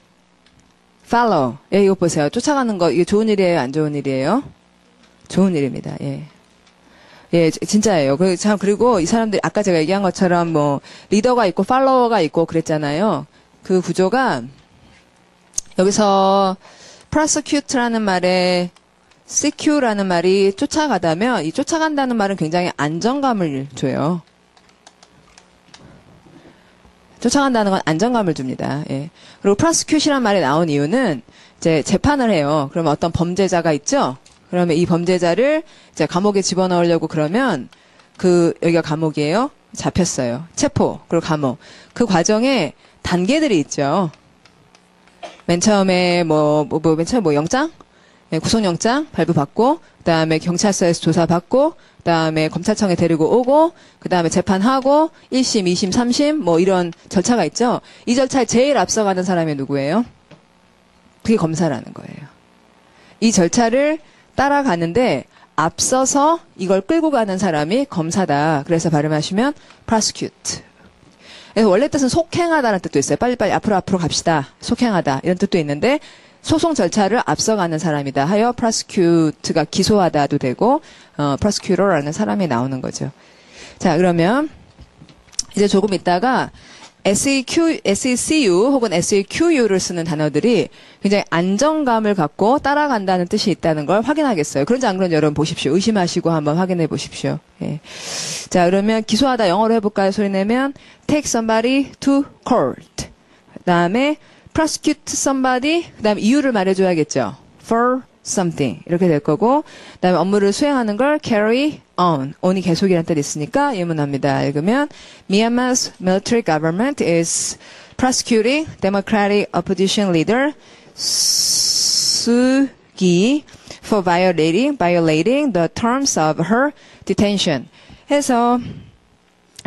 follow. 예, 이거 보세요. 쫓아가는 거, 이게 좋은 일이에요? 안 좋은 일이에요? 좋은 일입니다. 예. 예, 진짜예요. 그, 참, 그리고 이 사람들이 아까 제가 얘기한 것처럼 뭐, 리더가 있고 팔로워가 있고 그랬잖아요. 그 구조가 여기서 prosecute라는 말에 secure라는 말이 쫓아가다면 이 쫓아간다는 말은 굉장히 안정감을 줘요. 쫓아간다는 건 안정감을 줍니다. 예. 그리고 prosecute이라는 말이 나온 이유는 이제 재판을 해요. 그러면 어떤 범죄자가 있죠? 그러면 이 범죄자를 이제 감옥에 집어넣으려고 그러면 그 여기가 감옥이에요. 잡혔어요. 체포 그리고 감옥. 그 과정에 단계들이 있죠. 맨 처음에 뭐, 뭐, 뭐, 맨 처음에 뭐 영장? 네, 구속영장 발부받고, 그 다음에 경찰서에서 조사받고, 그 다음에 검찰청에 데리고 오고, 그 다음에 재판하고, 1심, 2심, 3심, 뭐 이런 절차가 있죠. 이 절차에 제일 앞서가는 사람이 누구예요? 그게 검사라는 거예요. 이 절차를 따라가는데 앞서서 이걸 끌고 가는 사람이 검사다. 그래서 발음하시면 prosecute. 원래 뜻은 속행하다는 뜻도 있어요. 빨리빨리 앞으로 앞으로 갑시다. 속행하다. 이런 뜻도 있는데 소송 절차를 앞서가는 사람이다 하여 prosecute가 기소하다도 되고 어, prosecutor라는 사람이 나오는 거죠. 자 그러면 이제 조금 있다가 SEQ, SECU 혹은 SEQU를 쓰는 단어들이 굉장히 안정감을 갖고 따라간다는 뜻이 있다는 걸 확인하겠어요. 그런지 안 그런지 여러분 보십시오. 의심하시고 한번 확인해 보십시오. 예. 자, 그러면 기소하다 영어로 해볼까요? 소리 내면 take somebody to court. 그 다음에 prosecute somebody. 그 다음에 이유를 말해줘야겠죠. for something. 이렇게 될 거고. 그 다음에 업무를 수행하는 걸 carry on. on이 계속이라는 뜻이 있으니까 예문합니다. 읽으면 Myanmar's military government is prosecuting democratic opposition leader 수기 for violating violating the terms of her detention. 해서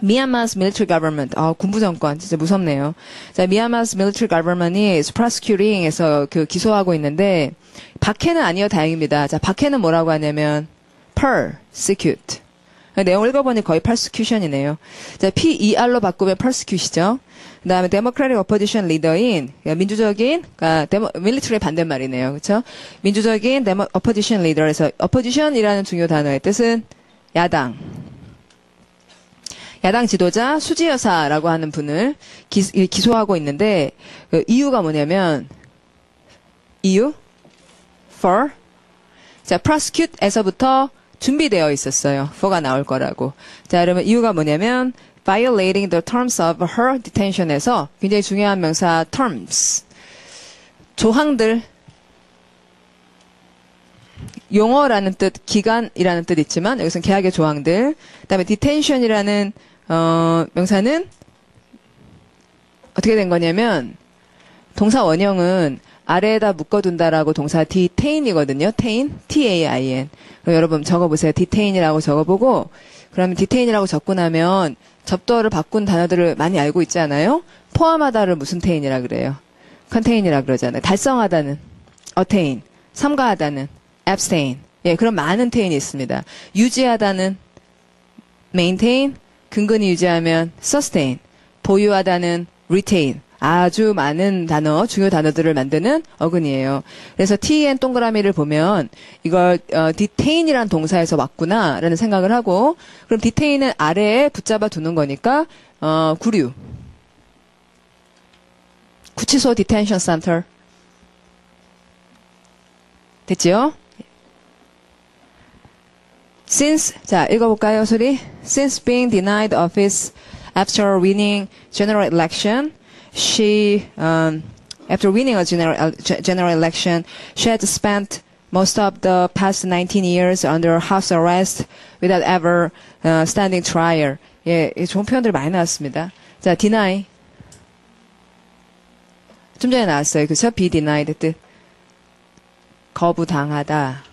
Myanmar's military government, 아, 군부 정권, 진짜 무섭네요. 자, Myanmar's military government이 prosecuting에서 그 기소하고 있는데, 박해는 아니요, 다행입니다. 자, 박해는 뭐라고 하냐면, persecute. 내용 읽어보니 거의 persecution이네요. 자, PER로 바꾸면 persecut이죠. 그 다음에 democratic opposition leader인, 그러니까 민주적인, 그러니까 데모, military의 반대말이네요. 그쵸? 민주적인 데모, opposition leader에서, opposition이라는 중요 단어의 뜻은 야당. 야당 지도자 수지 여사라고 하는 분을 기, 소하고 있는데 그 이유가 뭐냐면 이유 for 자 prosecute에서부터 준비되어 있었어요. for가 나올 거라고. 자 그러면 이유가 뭐냐면 violating the terms of her detention에서 굉장히 중요한 명사 terms 조항들 용어라는 뜻, 기간이라는 뜻 있지만 여기서는 계약의 조항들. 그다음에 detation이라는 어, 명사는 어떻게 된 거냐면 동사 원형은 아래에다 묶어둔다라고 동사 detain이거든요. tain, t-a-i-n. 그럼 여러분 적어보세요. detain이라고 적어보고 그러면 detain이라고 적고 나면 접두어를 바꾼 단어들을 많이 알고 있지 않아요? 포함하다를 무슨 tain이라 그래요? contain이라 그러잖아요. 달성하다는 attain, 삼가하다는 abstain. 예, 그런 많은 tain이 있습니다. 유지하다는 maintain, 근근히 유지하면 sustain, 보유하다는 retain. 아주 많은 단어, 중요 단어들을 만드는 어근이에요. 그래서 ten 동그라미를 보면 이걸 어, detain이라는 동사에서 왔구나라는 생각을 하고 그럼 detain은 아래에 붙잡아 두는 거니까 어, 구류. 구치소 detention center. 됐지요? Since 자 읽어 볼까요 소리? Since being denied office after winning general election, she um, after winning a general general election, she had spent most of the past 19 years under house arrest without ever uh, standing trial. 예, 좋은 표현들 많이 나왔습니다. 자, deny. 좀 전에 나왔어요. 그렇죠? be denied 뜻. 거부당하다.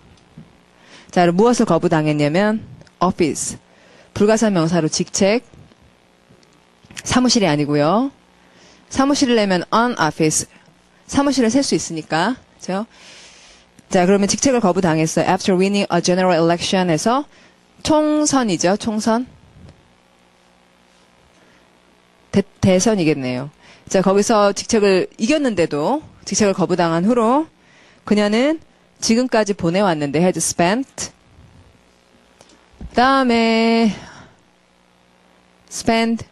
자, 무엇을 거부당했냐면 office. 불가산 명사로 직책. 사무실이 아니고요. 사무실을 내면 on office. 사무실을 셀 수 있으니까. 그죠? 자, 그러면 직책을 거부당했어요. After winning a general election에서 총선이죠. 총선. 대, 대선이겠네요. 자, 거기서 직책을 이겼는데도 직책을 거부당한 후로 그녀는 지금까지 보내왔는데 had spent 다음에 spend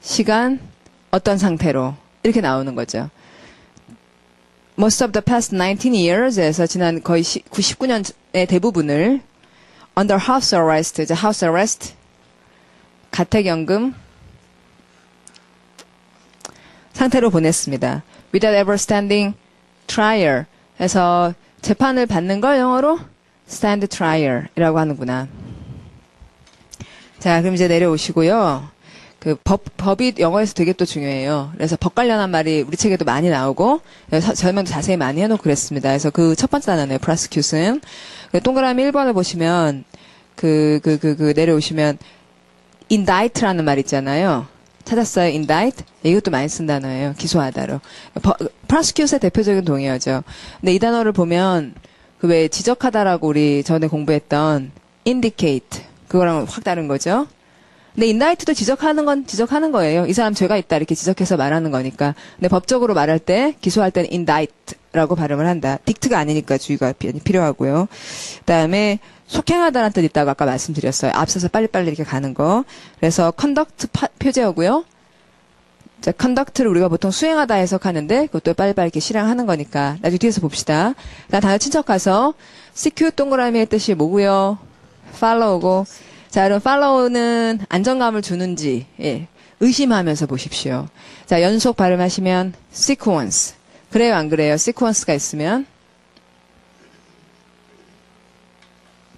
시간 어떤 상태로 이렇게 나오는 거죠. Most of the past 19 years에서 지난 거의 99년의 대부분을 under house arrest, 이제 house arrest, 가택연금 상태로 보냈습니다. Without ever standing trial 해서 재판을 받는 걸 영어로 stand trial이라고 하는구나. 자, 그럼 이제 내려오시고요. 그 법, 법이 영어에서 되게 또 중요해요. 그래서 법 관련한 말이 우리 책에도 많이 나오고, 설명도 자세히 많이 해놓고 그랬습니다. 그래서 그 첫 번째 단어네요. prosecution. 그 동그라미 1번을 보시면, 그, 그, 그, 그, 내려오시면, indict라는 말 있잖아요. 찾았어요? indict? 이것도 많이 쓴 단어예요. 기소하다로. prosecute의 대표적인 동의어죠. 근데 이 단어를 보면 그 왜 지적하다라고 우리 전에 공부했던 indicate 그거랑 확 다른 거죠. 근데 indict도 지적하는 건 지적하는 거예요. 이 사람 죄가 있다 이렇게 지적해서 말하는 거니까. 근데 법적으로 말할 때 기소할 때는 indict라고 발음을 한다. dict가 아니니까 주의가 필요하고요. 그다음에 속행하다라는 뜻 있다고 아까 말씀드렸어요. 앞서서 빨리빨리 이렇게 가는 거. 그래서 conduct 표제어고요. 자, conduct를 우리가 보통 수행하다 해석하는데 그것도 빨리빨리 이렇게 실행하는 거니까 나중에 뒤에서 봅시다. 나 단어 친척 가서 CQ 동그라미의 뜻이 뭐고요? follow고 자, 그럼 follow는 안정감을 주는지 예, 의심하면서 보십시오. 자, 연속 발음하시면 sequence. 그래요, 안 그래요? sequence가 있으면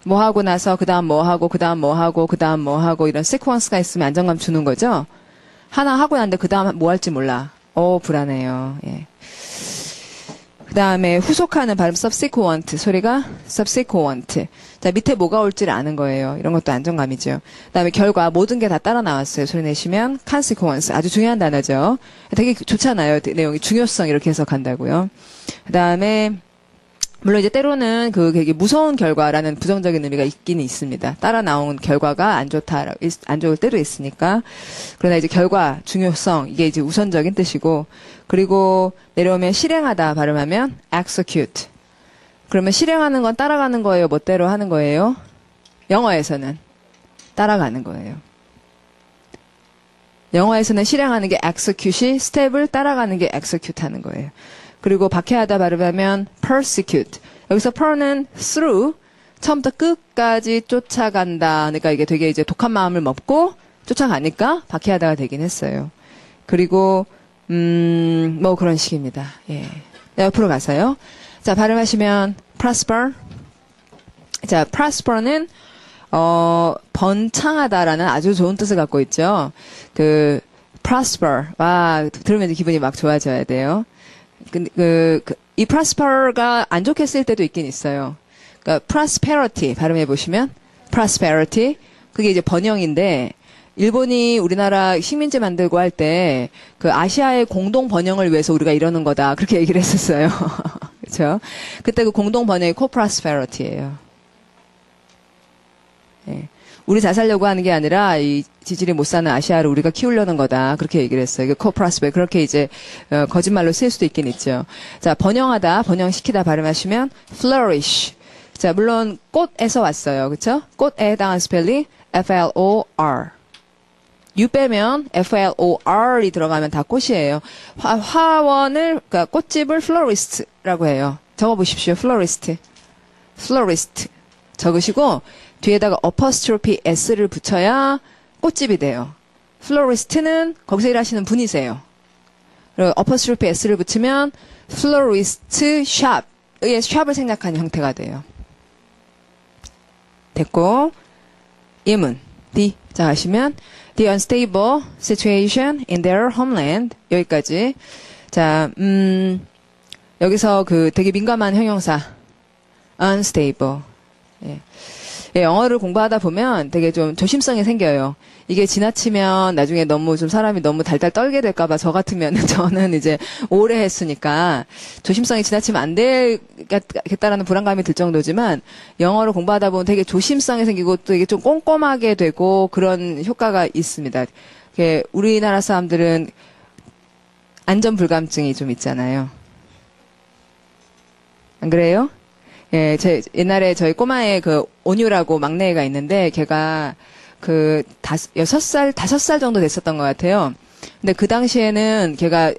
뭐 하고 나서 그 다음 뭐 하고 그 다음 뭐 하고 그 다음 뭐 하고 이런 sequence가 있으면 안정감 주는 거죠. 하나 하고 났는데 그 다음 뭐 할지 몰라. 어, 불안해요. 예. 그 다음에 후속하는 발음 subsequent 소리가 subsequent. 자 밑에 뭐가 올지를 아는 거예요. 이런 것도 안정감이죠. 그 다음에 결과 모든 게 다 따라 나왔어요. 소리 내시면 consequence 아주 중요한 단어죠. 되게 좋잖아요. 내용이 중요성 이렇게 해석한다고요. 그 다음에 물론 이제 때로는 그 되게 무서운 결과라는 부정적인 의미가 있긴 있습니다. 따라 나온 결과가 안 좋다, 안 좋을 때도 있으니까. 그러나 이제 결과, 중요성, 이게 이제 우선적인 뜻이고, 그리고 내려오면 실행하다 발음하면 execute. 그러면 실행하는 건 따라가는 거예요? 멋대로 하는 거예요? 영어에서는 따라가는 거예요. 영어에서는 실행하는 게 execute이 스텝을 따라가는 게 execute 하는 거예요. 그리고 박해하다 발음하면 persecute. 여기서 per는 through 처음부터 끝까지 쫓아간다. 그러니까 이게 되게 이제 독한 마음을 먹고 쫓아가니까 박해하다가 되긴 했어요. 그리고 음, 뭐 그런 식입니다. 예. 옆으로 가서요. 자, 발음하시면 prosper. 자, prosper는 어, 번창하다라는 아주 좋은 뜻을 갖고 있죠. 그 prosper. 와, 들으면 기분이 막 좋아져야 돼요. 그, 그, 그, 이 prosper가 안 좋게 쓸 때도 있긴 있어요. 그러니까 prosperity 발음해 보시면 prosperity 그게 이제 번영인데 일본이 우리나라 식민지 만들고 할 때 그 아시아의 공동 번영을 위해서 우리가 이러는 거다 그렇게 얘기를 했었어요. 그렇죠? 그때 그 공동 번영이 co-prosperity예요. 예. 우리 잘 살려고 하는 게 아니라 이 지질이 못 사는 아시아를 우리가 키우려는 거다. 그렇게 얘기를 했어요. 이게 co-prosperity 그렇게 이제 어, 거짓말로 쓸 수도 있긴 있죠. 자, 번영하다, 번영시키다 발음하시면 flourish. 자, 물론 꽃에서 왔어요. 그렇죠? 꽃에 해당한 스펠링 F L O R. U 빼면 F L O R이 들어가면 다 꽃이에요. 화, 원을 그러니까 꽃집을 florist라고 해요. 적어 보십시오. florist. florist. 적으시고 뒤에다가 apostrophe s를 붙여야 꽃집이 돼요. florist는 거기서 일하시는 분이세요. 그리고 apostrophe s를 붙이면 florist shop의 샵을 생략하는 형태가 돼요. 됐고 예문 D 자 하시면 the unstable situation in their homeland 여기까지 자 음, 여기서 그 되게 민감한 형용사 unstable 예. 예, 영어를 공부하다 보면 되게 좀 조심성이 생겨요. 이게 지나치면 나중에 너무 좀 사람이 너무 달달 떨게 될까봐 저 같으면 저는 이제 오래 했으니까 조심성이 지나치면 안 되겠다라는 불안감이 들 정도지만 영어를 공부하다 보면 되게 조심성이 생기고 또 이게 좀 꼼꼼하게 되고 그런 효과가 있습니다. 우리나라 사람들은 안전 불감증이 좀 있잖아요. 안 그래요? 예, 제 옛날에 저희 꼬마의 그 온유라고 막내가 있는데 걔가 그 다섯 여섯 살 다섯 살 정도 됐었던 것 같아요. 근데 그 당시에는 걔가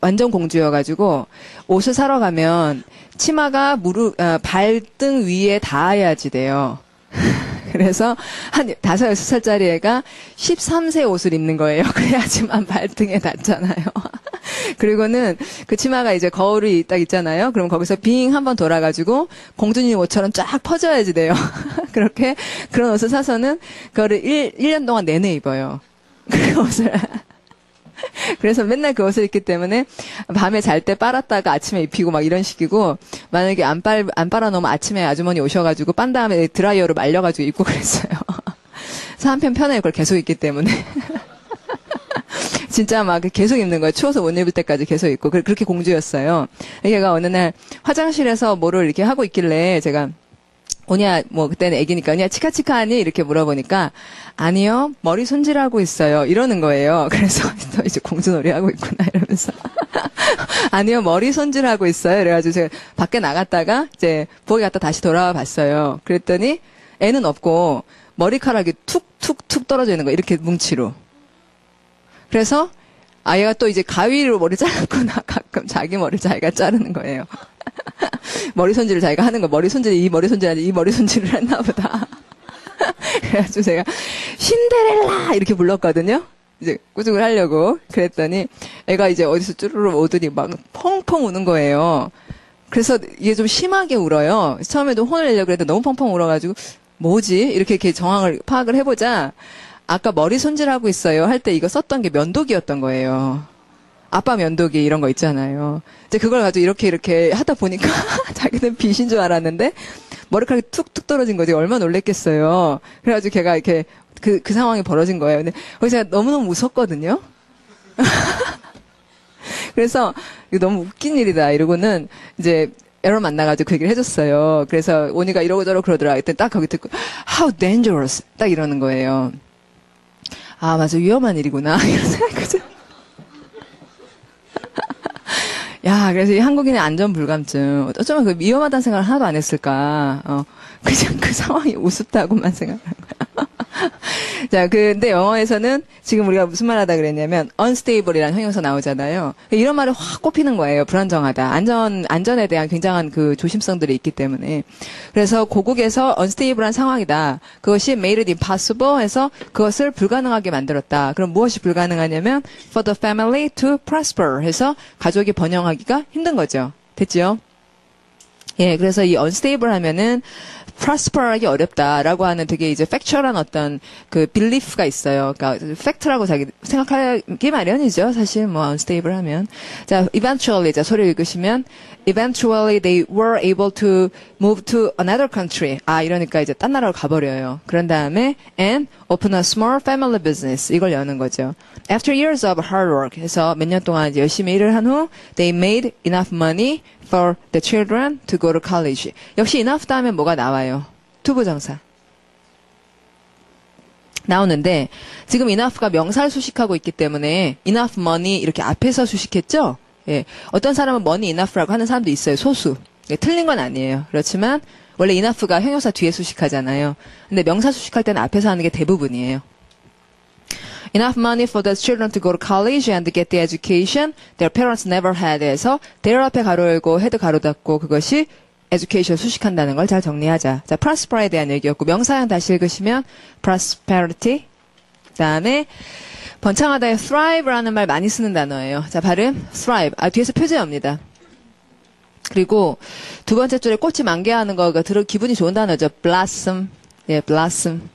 완전 공주여가지고 옷을 사러 가면 치마가 무릎 아, 발등 위에 닿아야지 돼요. 그래서 한 다섯 여섯 살짜리 애가 13세 옷을 입는 거예요. 그래야지만 발등에 닿잖아요. 그리고는 그 치마가 이제 거울이 딱 있잖아요. 그럼 거기서 빙 한번 돌아가지고 공주님 옷처럼 쫙 퍼져야지 돼요. 그렇게 그런 옷을 사서는 그거를 1, 1년 동안 내내 입어요. 그 옷을. 그래서 맨날 그 옷을 입기 때문에 밤에 잘 때 빨았다가 아침에 입히고 막 이런 식이고 만약에 안 빨, 안 빨아 놓으면 아침에 아주머니 오셔가지고 빤 다음에 드라이어로 말려가지고 입고 그랬어요. 그래서 한편 편에 그걸 계속 입기 때문에. 진짜 막 계속 입는 거예요. 추워서 못 입을 때까지 계속 입고. 그렇게 공주였어요. 걔가 어느 날 화장실에서 뭐를 이렇게 하고 있길래 제가 오냐, 뭐, 그때는 애기니까, 오냐, 치카치카하니? 이렇게 물어보니까, 아니요, 머리 손질하고 있어요. 이러는 거예요. 그래서, 또 이제 공주놀이 하고 있구나, 이러면서. 아니요, 머리 손질하고 있어요. 그래가지고 제가 밖에 나갔다가, 이제, 부엌에 갔다 다시 돌아와 봤어요. 그랬더니, 애는 없고, 머리카락이 툭툭툭 떨어져 있는 거예요. 이렇게 뭉치로. 그래서 아, 얘가 또 이제 가위로 머리 잘랐구나. 가끔 자기 머리를 자기가 자르는 거예요. 머리 손질을 자기가 하는 거. 머리 손질, 이 머리 손질 아니 이 머리 손질을 했나 보다. 그래가지고 제가 신데렐라! 이렇게 불렀거든요. 이제 꾸중을 하려고. 그랬더니 애가 이제 어디서 쭈르르 오더니 막 펑펑 우는 거예요. 그래서 이게 좀 심하게 울어요. 처음에도 혼을 내려고 그랬는데 너무 펑펑 울어가지고 뭐지? 이렇게 이렇게 정황을 파악을 해보자. 아까 머리 손질하고 있어요. 할 때 이거 썼던 게 면도기였던 거예요. 아빠 면도기 이런 거 있잖아요. 이제 그걸 가지고 이렇게 이렇게 하다 보니까 자기는 빛인 줄 알았는데 머리카락이 툭툭 떨어진 거지. 얼마나 놀랬겠어요. 그래가지고 걔가 이렇게 그, 그 상황이 벌어진 거예요. 근데 거기서 제가 너무너무 웃었거든요. 그래서 너무 웃긴 일이다. 이러고는 이제 에러 만나가지고 그 얘기를 해줬어요. 그래서 오니가 이러고 저러고 그러더라. 그때 딱 거기 듣고 How dangerous! 딱 이러는 거예요. 아 맞아 위험한 일이구나 이런 생각이 그죠. 야 그래서 이 한국인의 안전 불감증 어쩌면 그 위험하다는 생각을 하나도 안 했을까. 어 그냥 그 상황이 우습다고만 생각하는 거야. 자, 근데 영어에서는 지금 우리가 무슨 말 하다 그랬냐면 unstable이라는 형용사 나오잖아요. 이런 말을 확 꼽히는 거예요. 불안정하다. 안전 안전에 대한 굉장한 그 조심성들이 있기 때문에. 그래서 고국에서 unstable한 상황이다. 그것이 made it impossible 해서 그것을 불가능하게 만들었다. 그럼 무엇이 불가능하냐면 for the family to prosper 해서 가족이 번영하기가 힘든 거죠. 됐죠? 예, 그래서 이 unstable 하면은 prosper하기 어렵다라고 하는 되게 이제 factual한 어떤 그 belief가 있어요. 그러니까 fact라고 자기 생각하기 마련이죠. 사실 뭐 unstable 하면. 자, eventually 자 소리 읽으시면 eventually they were able to move to another country. 아, 이러니까 이제 딴 나라로 가버려요. 그런 다음에 and open a small family business. 이걸 여는 거죠. After years of hard work 해서 몇 년 동안 이제 열심히 일을 한 후 they made enough money for the children to go to college. 역시 enough 다음에 뭐가 나와요? 투부정사. 나오는데 지금 enough가 명사를 수식하고 있기 때문에 enough money 이렇게 앞에서 수식했죠? 예. 어떤 사람은 money enough라고 하는 사람도 있어요. 소수. 예, 틀린 건 아니에요. 그렇지만 원래 enough가 형용사 뒤에 수식하잖아요. 근데 명사 수식할 때는 앞에서 하는 게 대부분이에요. Enough money for the children to go to college and get the education their parents never had 해서 their 앞에 가로 열고 head 가로 닫고 그것이 education 수식한다는 걸 잘 정리하자. 자, prosper에 대한 얘기였고 명사형 다시 읽으시면 prosperity 그다음에 번창하다의 thrive라는 말 많이 쓰는 단어예요. 자, 발음 thrive. 아, 뒤에서 표제합니다. 그리고 두 번째 줄에 꽃이 만개하는 거가 들어 기분이 좋은 단어죠. blossom. 예, blossom.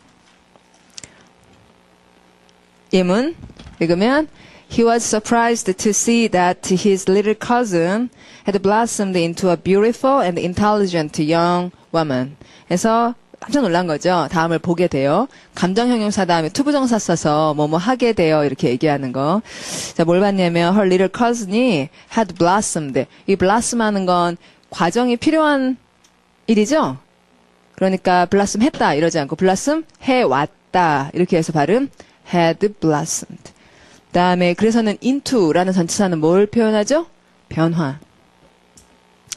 예문 읽으면 He was surprised to see that his little cousin had blossomed into a beautiful and intelligent young woman. 그래서 깜짝 놀란 거죠. 다음을 보게 돼요. 감정 형용사 다음에 투부정사 써서 뭐뭐 하게 돼요. 이렇게 얘기하는 거. 자, 뭘 봤냐면 her little cousin이 had blossomed. 이 blossom 하는 건 과정이 필요한 일이죠. 그러니까 blossom 했다 이러지 않고 blossom 해 왔다. 이렇게 해서 발음 had blossomed. 다음에 그래서는 into라는 전치사는 뭘 표현하죠? 변화.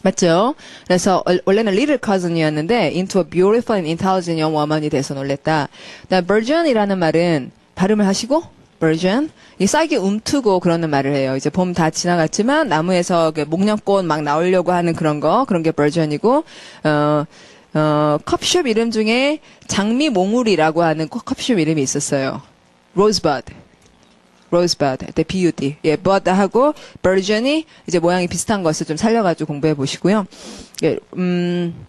맞죠? 그래서 원래는 little cousin이었는데 into a beautiful and intelligent young woman이 돼서 놀랬다. 나 virgin이라는 말은 발음을 하시고 virgin 이 싹이 움트고 그러는 말을 해요. 이제 봄 다 지나갔지만 나무에서 목련꽃 막 나오려고 하는 그런 거 그런 게 virgin이고 어. 어, 커피숍 이름 중에 장미 몽울이라고 하는 커피숍 이름이 있었어요. Rosebud. rosebud, 때 BUD. 예, bud하고 virgin이 이제 모양이 비슷한 것을 좀 살려가지고 공부해 보시고요. 예, 음,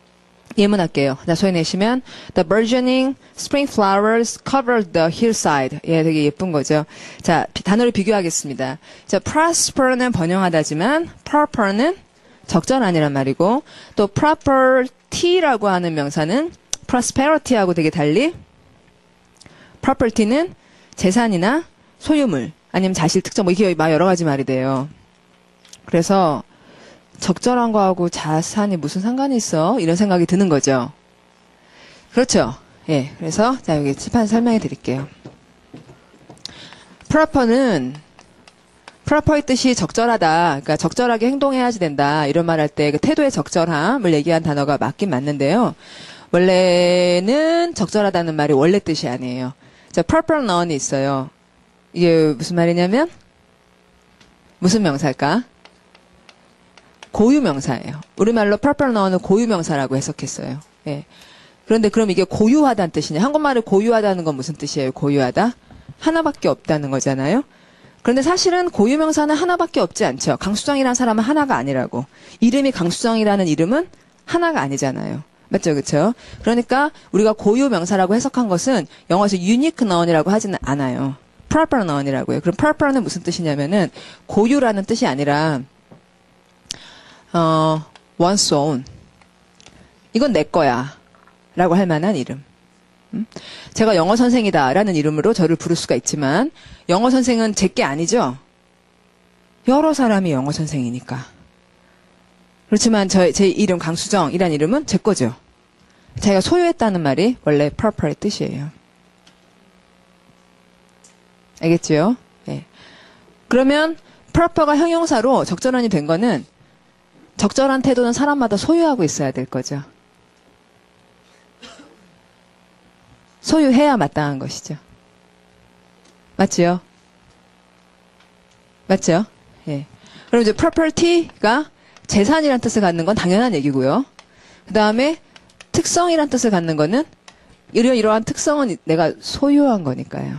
예문할게요. 자, 소리 내시면 The burgeoning spring flowers covered the hillside. 예, 되게 예쁜 거죠. 자, 비, 단어를 비교하겠습니다. 자, prosper는 번영하다지만 proper는 적절한이란 말이고 또 property라고 하는 명사는 prosperity하고 되게 달리 property는 재산이나 소유물 아니면 자실 특정 뭐 이게 막 여러 가지 말이 돼요. 그래서 적절한 거하고 자산이 무슨 상관이 있어? 이런 생각이 드는 거죠. 그렇죠. 예. 그래서 자 여기 칠판 설명해 드릴게요. 프라퍼는 프라퍼의 뜻이 적절하다. 그러니까 적절하게 행동해야지 된다. 이런 말 할 때 그 태도의 적절함을 얘기한 단어가 맞긴 맞는데요. 원래는 적절하다는 말이 원래 뜻이 아니에요. 자, proper noun이 있어요. 이게 무슨 말이냐면 무슨 명사일까? 고유 명사예요. 우리말로 proper noun은 고유 명사라고 해석했어요. 예. 그런데 그럼 이게 고유하다는 뜻이냐? 한국말에 고유하다는 건 무슨 뜻이에요? 고유하다? 하나밖에 없다는 거잖아요. 그런데 사실은 고유 명사는 하나밖에 없지 않죠. 강수정이라는 사람은 하나가 아니라고. 이름이 강수정이라는 이름은 하나가 아니잖아요. 맞죠, 그렇죠? 그러니까 우리가 고유 명사라고 해석한 것은 영어에서 unique noun이라고 하지는 않아요. proper noun이라고요. 그럼 proper는 무슨 뜻이냐면은 고유라는 뜻이 아니라 어, once own. 이건 내 거야. 라고 할 만한 이름. 음? 제가 영어 선생이다. 라는 이름으로 저를 부를 수가 있지만, 영어 선생은 제게 아니죠? 여러 사람이 영어 선생이니까. 그렇지만 저, 제 이름 강수정이란 이름은 제 거죠. 자기가 소유했다는 말이 원래 proper의 뜻이에요. 알겠죠? 네. 그러면 proper가 형용사로 적절한이 된 거는 적절한 태도는 사람마다 소유하고 있어야 될 거죠. 소유해야 마땅한 것이죠. 맞지요? 맞죠? 예. 그럼 이제 property가 재산이란 뜻을 갖는 건 당연한 얘기고요. 그 다음에 특성이란 뜻을 갖는 거는 이러 이러한 특성은 내가 소유한 거니까요.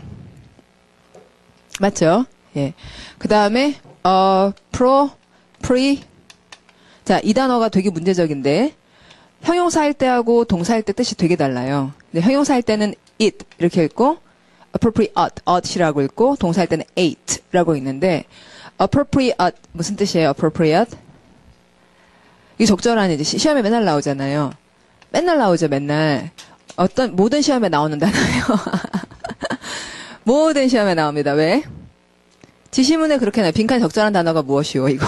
맞죠? 예. 그 다음에 어 pro, pre 자, 이 단어가 되게 문제적인데 형용사일 때하고 동사일 때 뜻이 되게 달라요. 근데 형용사일 때는 it 이렇게 읽고 appropriate i라고 읽고 동사일 때는 ate라고 읽는데 appropriate 무슨 뜻이에요? appropriate 이게 적절한 이제 시험에 맨날 나오잖아요. 맨날 나오죠, 맨날. 어떤 모든 시험에 나오는 단어예요. 모든 시험에 나옵니다. 왜? 지시문에 그렇게 나요. 빈칸에 적절한 단어가 무엇이요? 이거.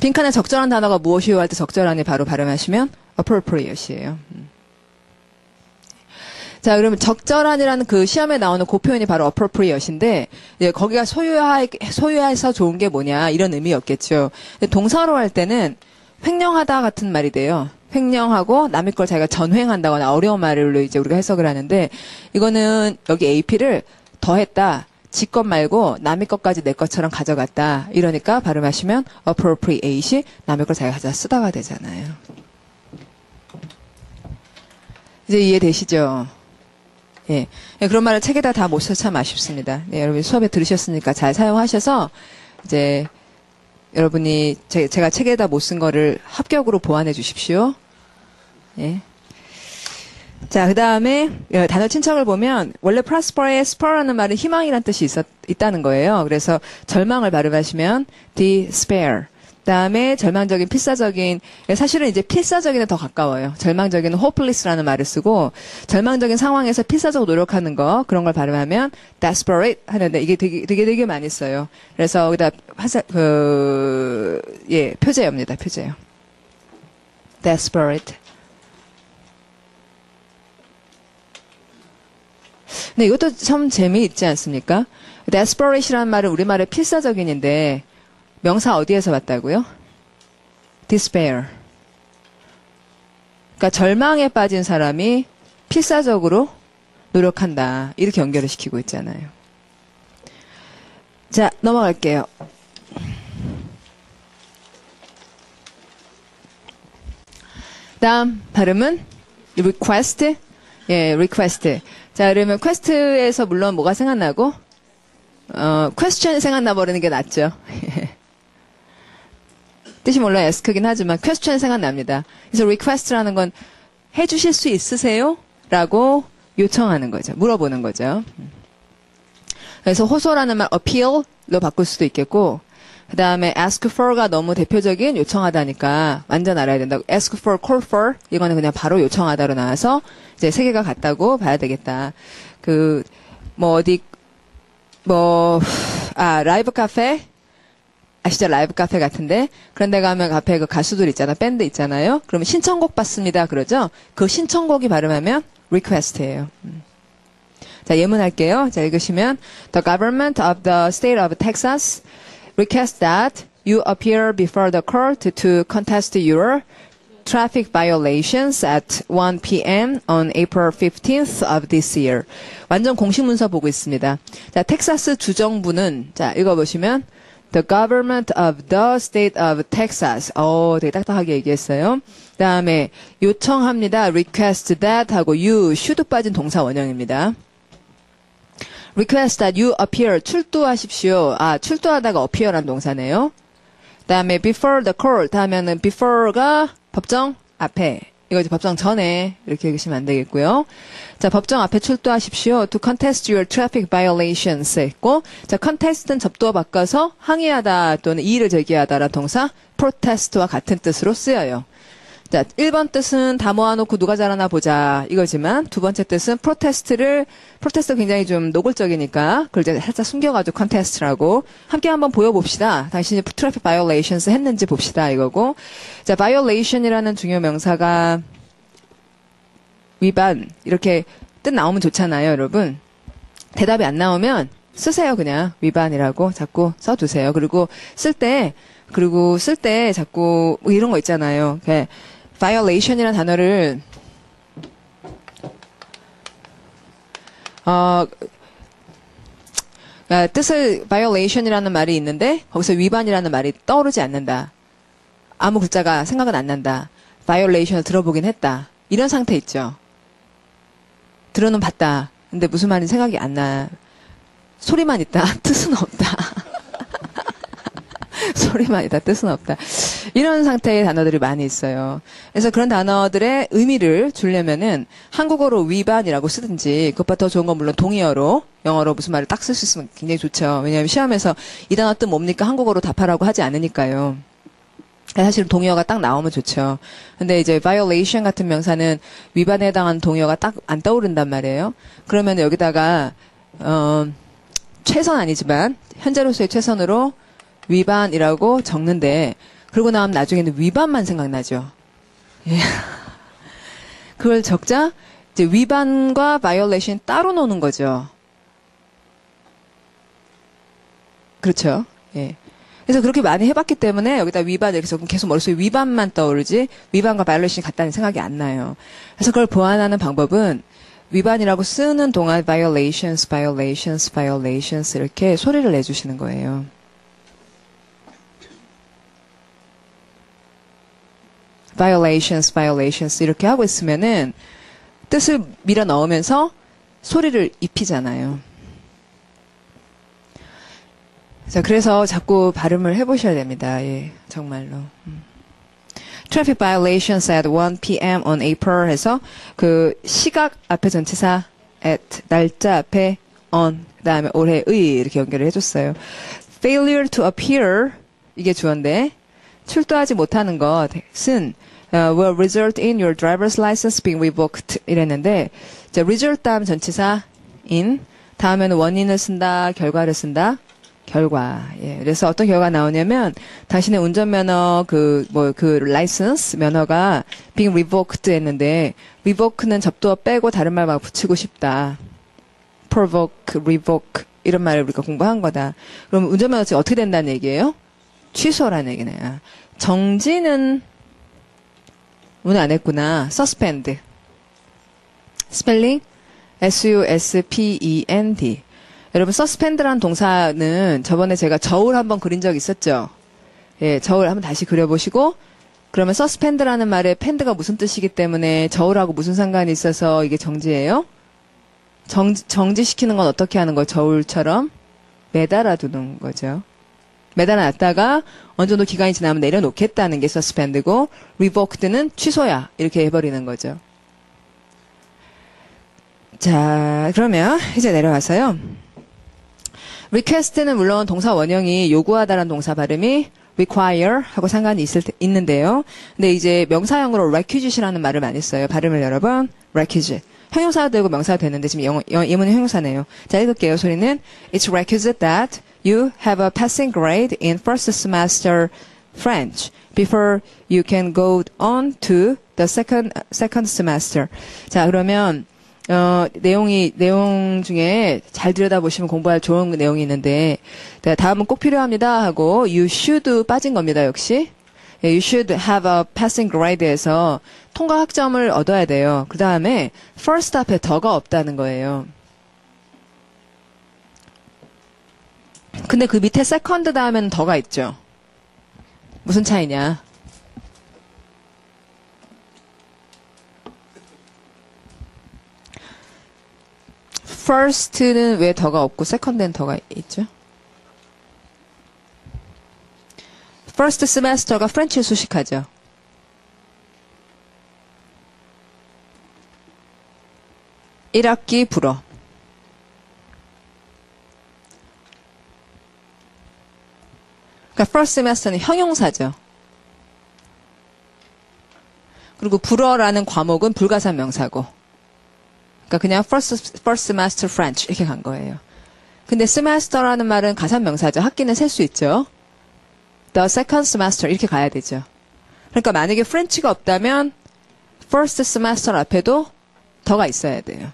빈칸에 적절한 단어가 무엇이요? 할 때 적절한이 바로 발음하시면 appropriate이에요. 음. 자, 그러면 적절한이라는 그 시험에 나오는 그 표현이 바로 appropriate인데, 예, 거기가 소유하, 소유해서 좋은 게 뭐냐, 이런 의미였겠죠. 동사로 할 때는 횡령하다 같은 말이 돼요. 횡령하고 남의 걸 자기가 전횡한다거나 어려운 말로 이제 우리가 해석을 하는데, 이거는 여기 AP를 더했다. 지 것 말고 남의 것까지 내 것처럼 가져갔다. 이러니까 발음하시면 appropriate이 남의 걸 자기가 가져 쓰다가 되잖아요. 이제 이해되시죠? 예. 예, 그런 말을 책에다 다 못 써서 참 아쉽습니다. 네, 여러분 수업에 들으셨으니까 잘 사용하셔서 이제 여러분이 제, 가 책에다 못 쓴 거를 합격으로 보완해 주십시오. 예. 자, 그 다음에 단어 친척을 보면 원래 prosper의 spur라는 말은 희망이란 뜻이 있었, 있다는 거예요. 그래서 절망을 발음하시면 despair. 다음에 절망적인 필사적인 사실은 이제 필사적인에 더 가까워요. 절망적인 hopeless라는 말을 쓰고 절망적인 상황에서 필사적으로 노력하는 거 그런 걸 발음하면 desperate 하는데 이게 되게 되게 되게 많이 써요. 그래서 여기다 화살 그예 표제어입니다. 표제요. desperate. 근데 이것도 참 재미있지 않습니까? desperate이라는 말은 우리말의 필사적인인데 명사 어디에서 왔다고요? despair. 그러니까 절망에 빠진 사람이 필사적으로 노력한다. 이렇게 연결을 시키고 있잖아요. 자, 넘어갈게요. 다음 발음은 request. 예, request. 자, 그러면 퀘스트에서 물론 뭐가 생각나고 어, 퀘스천이 생각나 버리는 게 낫죠. 뜻이 물론 ask긴 하지만 퀘스천 생각납니다. 그래서 request라는 건 해주실 수 있으세요? 라고 요청하는 거죠. 물어보는 거죠. 그래서 호소라는 말 appeal로 바꿀 수도 있겠고 그 다음에 ask for가 너무 대표적인 요청하다니까 완전 알아야 된다고. ask for, call for 이거는 그냥 바로 요청하다로 나와서 이제 세 개가 같다고 봐야 되겠다. 그 뭐 어디 뭐 아 라이브 카페 아시죠? 라이브 카페 같은데 그런 데 가면 카페 그 가수들 있잖아 밴드 있잖아요. 그러면 신청곡 받습니다 그러죠? 그 신청곡이 발음하면 request예요. 음. 자 예문할게요. 자 읽으시면 The government of the state of Texas request that you appear before the court to contest your traffic violations at 1 p.m. on April 15th of this year. 완전 공식 문서 보고 있습니다. 자, 텍사스 주정부는 자, 읽어 보시면 The government of the state of Texas. 어, 되게 딱딱하게 얘기했어요. 다음에 요청합니다. request that 하고 you should 빠진 동사 원형입니다. request that you appear 출두하십시오. 아, 출두하다가 appear란 동사네요. 다음에 before the court 하면은 before가 법정 앞에 이거 이제 법정 전에 이렇게 읽으시면 안 되겠고요. 자, 법정 앞에 출두하십시오. To contest your traffic violations 했고, 자, contest는 접두어 바꿔서 항의하다 또는 이의를 제기하다라 동사 protest와 같은 뜻으로 쓰여요. 자, 1번 뜻은 다 모아놓고 누가 잘하나 보자 이거지만 두 번째 뜻은 protest를 protest 굉장히 좀 노골적이니까 그걸 이제 살짝 숨겨가지고 contest라고 함께 한번 보여봅시다. 당신이 traffic violations 했는지 봅시다 이거고 자, violation이라는 중요 명사가 위반 이렇게 뜻 나오면 좋잖아요, 여러분. 대답이 안 나오면 쓰세요 그냥 위반이라고 자꾸 써두세요. 그리고 쓸 때 그리고 쓸 때 자꾸 뭐 이런 거 있잖아요. Violation이라는 단어를 어 그러니까 뜻을 violation이라는 말이 있는데 거기서 위반이라는 말이 떠오르지 않는다. 아무 글자가 생각은 안 난다. violation을 들어보긴 했다. 이런 상태 있죠. 들어는 봤다. 근데 무슨 말인지 생각이 안 나. 소리만 있다. 뜻은 없다. 소리만 있다. 뜻은 없다. 이런 상태의 단어들이 많이 있어요. 그래서 그런 단어들의 의미를 주려면은 한국어로 위반이라고 쓰든지 그것보다 더 좋은 건 물론 동의어로 영어로 무슨 말을 딱 쓸 수 있으면 굉장히 좋죠. 왜냐하면 시험에서 이 단어 뜻 뭡니까 한국어로 답하라고 하지 않으니까요. 사실은 동의어가 딱 나오면 좋죠. 근데 이제 violation 같은 명사는 위반에 해당하는 동의어가 딱 안 떠오른단 말이에요. 그러면 여기다가 어 최선 아니지만 현재로서의 최선으로 위반이라고 적는데 그러고 나면 나중에는 위반만 생각나죠. 예. 그걸 적자 이제 위반과 violation 따로 노는 거죠. 그렇죠. 예. 그래서 그렇게 많이 해봤기 때문에 여기다 위반 이렇게 적으면 계속 머릿속에 위반만 떠오르지 위반과 violation이 같다는 생각이 안 나요. 그래서 그걸 보완하는 방법은 위반이라고 쓰는 동안 violations, violations, violations 이렇게 소리를 내주시는 거예요. Violations, violations 이렇게 하고 있으면은 뜻을 밀어 넣으면서 소리를 입히잖아요. 자, 그래서 자꾸 발음을 해보셔야 됩니다. 예, 정말로. 음. Traffic violations at 1 p.m. on April 해서 그 시각 앞에 전치사 at 날짜 앞에 on 그다음에 올해의 이렇게 연결을 해줬어요. Failure to appear 이게 주어인데 출두하지 못하는 것은 will result in your driver's license being revoked 이랬는데 자, result 다음 전치사 in 다음에는 원인을 쓴다 결과를 쓴다 결과. 예. 그래서 어떤 결과가 나오냐면 당신의 운전면허 그 뭐 그 라이선스 면허가 being revoked 했는데 revoke는 접두어 빼고 다른 말 막 붙이고 싶다. provoke, revoke 이런 말을 우리가 공부한 거다. 그럼 운전면허 지금 어떻게 된다는 얘기예요? 취소라는 얘기네요. 정지는 오늘 안 했구나. suspend. 스펠링 S-U-S-P-E-N-D. 여러분 suspend라는 동사는 저번에 제가 저울 한번 그린 적 있었죠. 예, 저울 한번 다시 그려보시고 그러면 suspend라는 말에 pend가 무슨 뜻이기 때문에 저울하고 무슨 상관이 있어서 이게 정지예요? 정지, 정지시키는 건 어떻게 하는 거 저울처럼 매달아 두는 거죠. 매달아 놨다가 어느 정도 기간이 지나면 내려놓겠다는 게 suspend고 revoked는 취소야 이렇게 해버리는 거죠. 자 그러면 이제 내려와서요. request는 물론 동사 원형이 요구하다라는 동사 발음이 require 하고 상관이 있을 때, 있는데요. 근데 이제 명사형으로 requisite이라는 말을 많이 써요. 발음을 여러분 requisite. 형용사가 되고 명사가 되는데 지금 영어, 영어 예문의 형용사네요. 자 읽을게요. 소리는 It's requisite that you have a passing grade in first semester French before you can go on to the second second semester. 자 그러면 어, 내용이, 내용 중에 잘 들여다보시면 공부할 좋은 내용이 있는데, 네, 다음은 꼭 필요합니다 하고, you should 빠진 겁니다, 역시. 예, you should have a passing grade에서 통과 학점을 얻어야 돼요. 그 다음에, first 앞에 the가 없다는 거예요. 근데 그 밑에 second 다음에는 the가 있죠. 무슨 차이냐? first는 왜 the가 없고 second는 the가 있죠? first semester가 French를 수식하죠. 일학기 불어. 그러니까 first semester는 형용사죠. 그리고 불어라는 과목은 불가산 명사고. 그러니까 그냥 first, first semester French 이렇게 간 거예요. 근데 semester라는 말은 가산 명사죠. 학기는 셀 수 있죠. The second semester 이렇게 가야 되죠. 그러니까 만약에 프렌치가 없다면 first semester 앞에도 the가 있어야 돼요.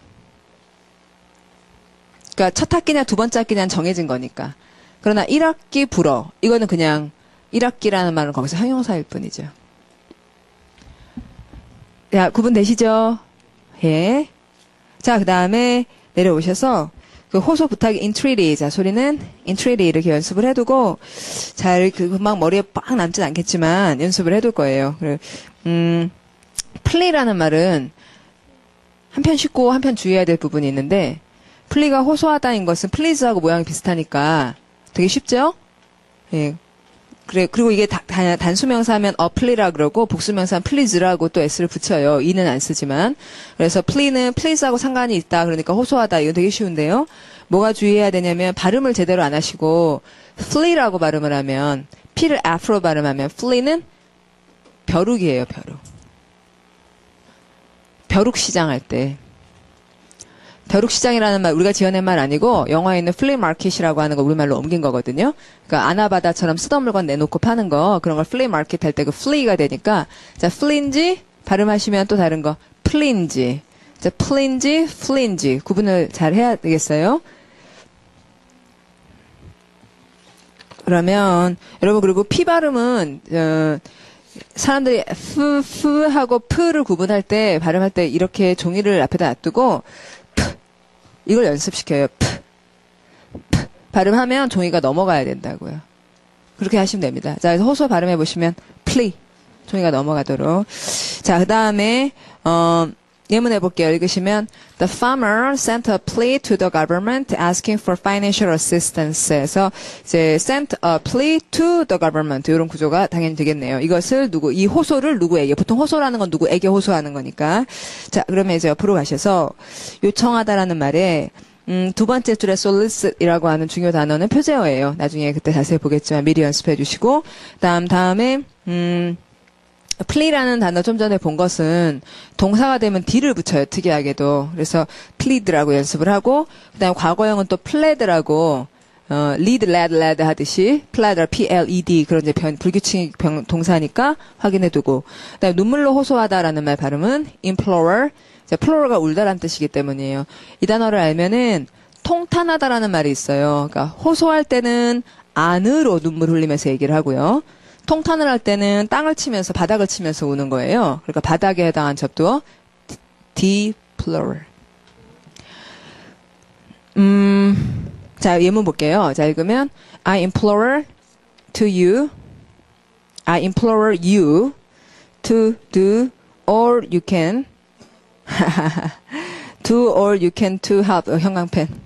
그러니까 첫 학기냐 두 번째 학기냐는 정해진 거니까. 그러나 1학기 불어 이거는 그냥 1학기라는 말은 거기서 형용사일 뿐이죠. 야, 구분되시죠? 예. 자, 그 다음에 내려오셔서 그 호소 부탁이 entreaty. 자, 소리는 entreaty 이렇게 연습을 해두고 잘 그 금방 머리에 빡 남진 않겠지만 연습을 해둘 거예요. 음, plea라는 말은 한편 쉽고 한편 주의해야 될 부분이 있는데 plea가 호소하다인 것은 please하고 모양이 비슷하니까 되게 쉽죠? 예. 그래, 그리고 이게 다- 다- 단수명사 하면 a plea라 그러고 복수명사는 pleas라고 또 s를 붙여요. e는 안 쓰지만. 그래서 plea는 please하고 상관이 있다. 그러니까 호소하다. 이거 되게 쉬운데요. 뭐가 주의해야 되냐면 발음을 제대로 안 하시고 flea라고 발음을 하면 p를 f로 발음하면 flea는 벼룩이에요, 벼룩. 벼룩 시장 할 때. 벼룩 시장이라는 말 우리가 지어낸 말 아니고 영어에 있는 flea market이라고 하는 거 우리말로 옮긴 거거든요. 그러니까 아나바다처럼 쓰던 물건 내놓고 파는 거 그런 걸 flea market 할 때 그 flea가 되니까 자 plea인지 발음하시면 또 다른 거 flea인지 자 plea인지 flea인지 구분을 잘 해야 되겠어요. 그러면 여러분 그리고 p 발음은 어, 사람들이 프, 프 하고 프를 구분할 때 발음할 때 이렇게 종이를 앞에다 놔두고 프 이걸 연습시켜요. 프, 프 발음하면 종이가 넘어가야 된다고요. 그렇게 하시면 됩니다. 자, 그래서 호소 발음해 보시면 plea 종이가 넘어가도록. 자, 그 다음에 어, 예문 해 볼게요. 읽으시면 The farmer sent a plea to the government asking for financial assistance.에서 이제 sent a plea to the government 이런 구조가 당연히 되겠네요. 이것을 누구 이 호소를 누구에게 보통 호소라는 건 누구에게 호소하는 거니까 자 그러면 이제 옆으로 가셔서 요청하다라는 말에 음, 두 번째 줄에 solicit이라고 하는 중요 단어는 표제어예요. 나중에 그때 자세히 보겠지만 미리 연습해 주시고 다음 다음에 음 plead라는 단어 좀 전에 본 것은 동사가 되면 d를 붙여요. 특이하게도. 그래서 plead라고 연습을 하고 그다음에 과거형은 또 pled라고 어, lead, led, led 하듯이 pled, P-L-E-D 그런 이제 변, 불규칙 병, 동사니까 확인해두고 그다음에 눈물로 호소하다라는 말 발음은 implore 자, plore가 울다라는 뜻이기 때문이에요. 이 단어를 알면은 통탄하다라는 말이 있어요. 그러니까 호소할 때는 안으로 눈물 흘리면서 얘기를 하고요. 통탄을 할 때는 땅을 치면서 바닥을 치면서 우는 거예요. 그러니까 바닥에 해당한 접두어 deplore. 음, 자 예문 볼게요. 자 읽으면 I implore to you, I implore you to do all you can, do all you can to help 어, 형광펜.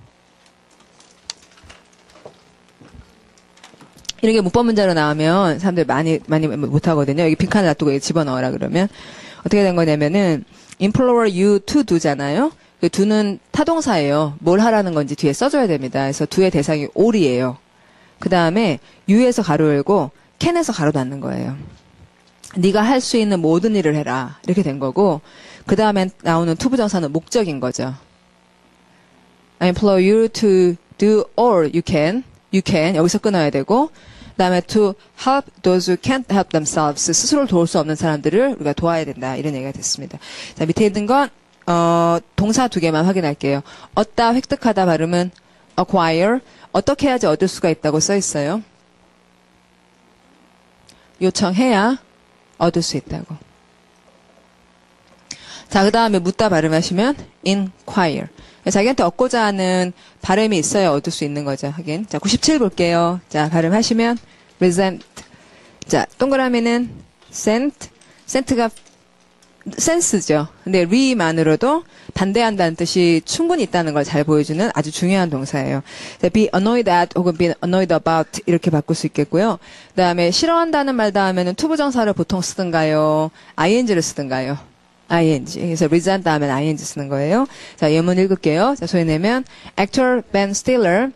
이런 게 문법 문제로 나오면 사람들 많이 많이 못 하거든요. 여기 빈칸을 놔두고 집어넣어라 그러면 어떻게 된 거냐면은 implore you to do잖아요. 그 do는 타동사예요. 뭘 하라는 건지 뒤에 써줘야 됩니다. 그래서 do의 대상이 all이에요. 그 다음에 you에서 가로 열고 can에서 가로 닫는 거예요. 네가 할 수 있는 모든 일을 해라 이렇게 된 거고 그 다음에 나오는 to 부정사는 목적인 거죠. I implore you to do all you can. You can 여기서 끊어야 되고 그다음에 to help those who can't help themselves 스스로를 도울 수 없는 사람들을 우리가 도와야 된다 이런 얘기가 됐습니다. 자 밑에 있는 건 어, 동사 두 개만 확인할게요. 얻다 획득하다 발음은 acquire 어떻게 해야지 얻을 수가 있다고 써 있어요. 요청해야 얻을 수 있다고. 자, 그 다음에 묻다 발음하시면 inquire. 자기한테 얻고자 하는 바람이 있어야 얻을 수 있는 거죠. 하긴. 자, 97 볼게요. 자, 발음하시면 resent. 자, 동그라미는 sent. sent가 sense죠. 근데 re만으로도 반대한다는 뜻이 충분히 있다는 걸 잘 보여주는 아주 중요한 동사예요. 자, be annoyed at 혹은 be annoyed about 이렇게 바꿀 수 있겠고요. 그 다음에 싫어한다는 말 다음은 투부정사를 보통 쓰든가요, ing를 쓰든가요. Ing. 그래서 resent 다음엔 ing 쓰는 거예요. 자, 예문 읽을게요. 자, 소리 내면 actor Ben Stiller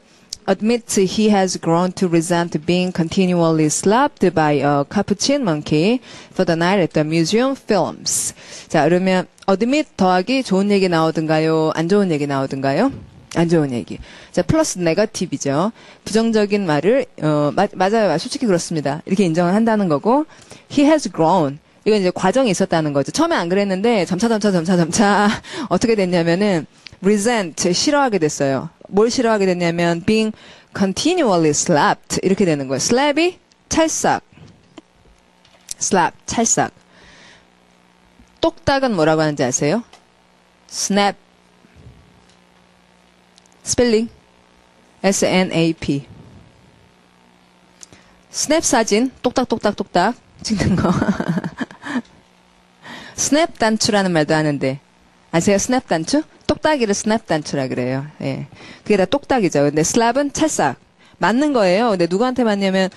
admits he has grown to resent being continually slapped by a capuchin monkey for the night at the museum films. 자, 그러면 admit 더하기 좋은 얘기 나오든가요? 안 좋은 얘기 나오든가요? 안 좋은 얘기. 자, 플러스 네거티브죠. 부정적인 말을, 어, 마, 맞아요. 솔직히 그렇습니다. 이렇게 인정을 한다는 거고, he has grown. 이건 이제 과정이 있었다는 거죠. 처음에 안 그랬는데, 점차, 점차, 점차, 점차, 어떻게 됐냐면은, resent, 싫어하게 됐어요. 뭘 싫어하게 됐냐면, being continually slapped. 이렇게 되는 거예요. slap이 찰싹. slap, 찰싹. 똑딱은 뭐라고 하는지 아세요? snap. 스펠링. S-N-A-P. 스냅 사진, 똑딱똑딱똑딱 찍는 거. 스냅 단추라는 말도 하는데, 아세요? 스냅 단추? 똑딱이를 스냅 단추라 그래요. 예. 그게 다 똑딱이죠. 근데 slap은 찰싹. 맞는 거예요. 근데 누구한테 맞냐면,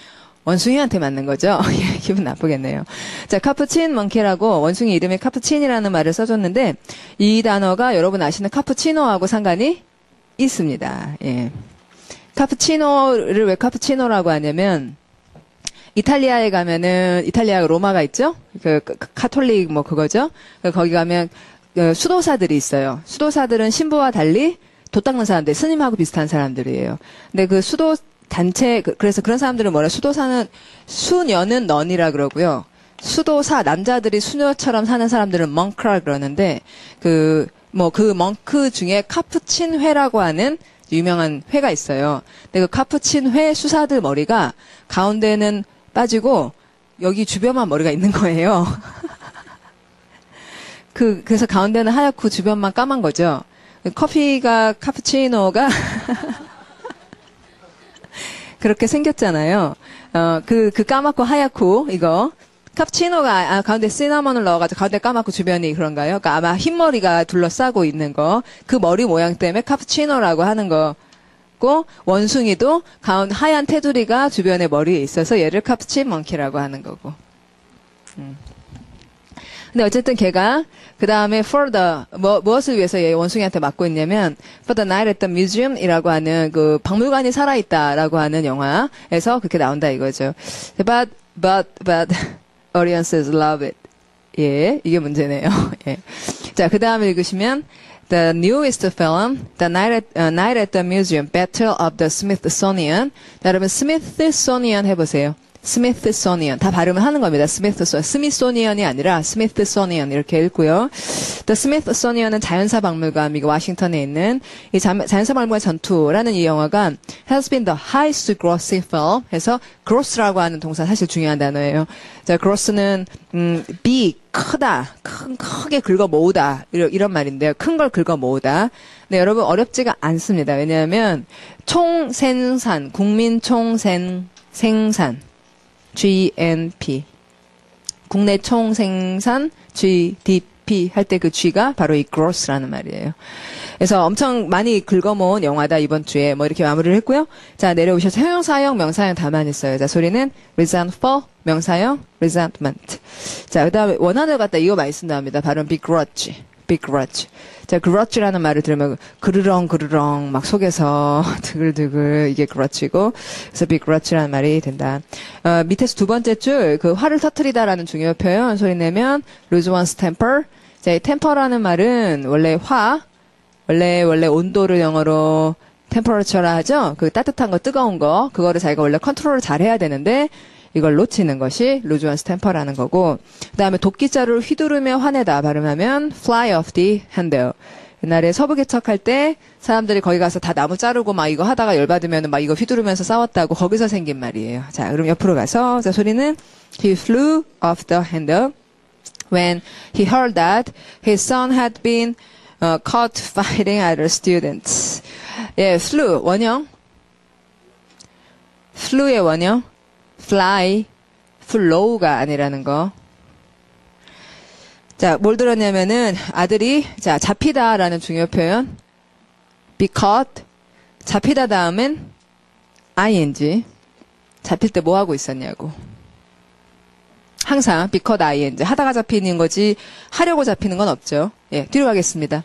원숭이한테 맞는 거죠. 예, 기분 나쁘겠네요. 자, capuchin monkey라고 원숭이 이름에 capuchin이라는 말을 써줬는데, 이 단어가 여러분 아시는 카푸치노하고 상관이 있습니다. 예. 카푸치노를 왜 카푸치노라고 하냐면, 이탈리아에 가면은 이탈리아 로마가 있죠. 그, 그 카톨릭 뭐 그거죠. 그 거기 가면 그 수도사들이 있어요. 수도사들은 신부와 달리 도 닦는 사람들, 스님하고 비슷한 사람들이에요. 근데 그 수도 단체 그- 그래서 그런 사람들은 뭐라 수도사는 수녀는 넌이라 그러고요. 수도사 남자들이 수녀처럼 사는 사람들은 멍크라 그러는데 그 뭐 그 멍크 중에 카푸친 회라고 하는 유명한 회가 있어요. 근데 그 카푸친 회 수사들 머리가 가운데는 빠지고 여기 주변만 머리가 있는 거예요. 그 그래서 가운데는 하얗고 주변만 까만 거죠. 커피가 카푸치노가 그렇게 생겼잖아요. 어, 그, 그 까맣고 하얗고, 이거. 카푸치노가, 아, 가운데 시나몬을 넣어가지고 가운데 까맣고 주변이 그런가요? 그러니까 아마 흰머리가 둘러싸고 있는 거. 그 머리 모양 때문에 카푸치노라고 하는 거 고, 원숭이도 가운데 하얀 테두리가 주변에 머리에 있어서 얘를 카푸친 먼키라고 하는 거고. 음. 근데 어쨌든 걔가 그 다음에 for the 뭐, 무엇을 위해서 얘 원숭이한테 맡고 있냐면 for the night at the museum이라고 하는 그 박물관이 살아있다라고 하는 영화에서 그렇게 나온다 이거죠. But but but audiences love it. 예, 이게 문제네요. 예. 자, 그 다음에 읽으시면 The newest film, The Night at, uh, Night at the Museum, Battle of the Smithsonian. 자, 여러분 Smithsonian 해보세요. 스미스소니언 다 발음을 하는 겁니다. 스미스소니언 스미소니언이 아니라 스미스소니언 이렇게 읽고요. The Smithsonian은 자연사 박물관 미국 워싱턴에 있는 이 자, 자연사 박물관 전투라는 이 영화가 has been the highest grossing film 해서 gross라고 하는 동사 사실 중요한 단어예요. 자, gross는 음, big 크다, 큰 크게 긁어 모으다 이런, 이런 말인데요. 큰 걸 긁어 모으다. 네, 여러분 어렵지가 않습니다. 왜냐하면 총생산, 국민 총생 생산 GNP. 국내 총 생산 GDP 할 때 그 G가 바로 이 gross라는 말이에요. 그래서 엄청 많이 긁어모은 영화다 이번 주에 뭐 이렇게 마무리를 했고요. 자 내려오셔서 형용사형, 명사형 있어요. 자 소리는 resentful 명사형, resentment. 자 그다음에 원한을 갖다 이거 많이 쓴답니다. 발음 begrudge, begrudge. 자, grudge라는 말을 들으면 그르렁 그르렁 막 속에서 드글드글 이게 grudge고 그래서 begrudge라는 말이 된다. 어, 밑에서 두 번째 줄 그 화를 터트리다라는 중요 표현 소리 내면 lose one's temper. 자, 이 temper라는 말은 원래 화 원래 원래 온도를 영어로 temperature라 하죠. 그 따뜻한 거 뜨거운 거 그거를 자기가 원래 컨트롤을 잘 해야 되는데 이걸 놓치는 것이 lose one's temper라는 거고 그다음에 도끼자루를 휘두르며 화내다 발음하면 fly off the handle 옛날에 서부 개척할 때 사람들이 거기 가서 다 나무 자르고 막 이거 하다가 열받으면 막 이거 휘두르면서 싸웠다고 거기서 생긴 말이에요. 자, 그럼 옆으로 가서 자 소리는 he flew off the handle when he heard that his son had been 어, caught fighting other students. 예, flew 원형. flew의 원형. Fly, flow가 아니라는 거. 자, 뭘 들었냐면은 아들이 자, 잡히다라는 중요 표현. be caught. 잡히다 다음엔 ing. 잡힐 때 뭐 하고 있었냐고. 항상 be caught ing. 하다가 잡히는 거지 하려고 잡히는 건 없죠. 예, 뒤로 가겠습니다.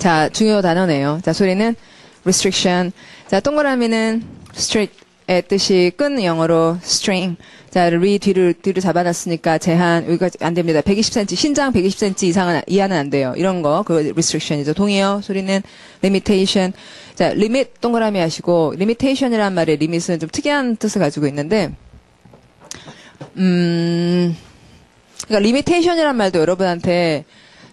자, 중요 단어네요. 자, 소리는 restriction. 자, 동그라미는 street의 뜻이 끈 영어로 string. 자, 리 뒤를 뒤를 잡아놨으니까 제한 여기까지 안 됩니다. 120cm 신장 120cm 이상은 이하는 안 돼요. 이런 거 그거 restriction이죠. 동의어 소리는 limitation. 자, limit 동그라미 하시고 limitation이란 말의 limit은 좀 특이한 뜻을 가지고 있는데 음 그러니까 limitation이란 말도 여러분한테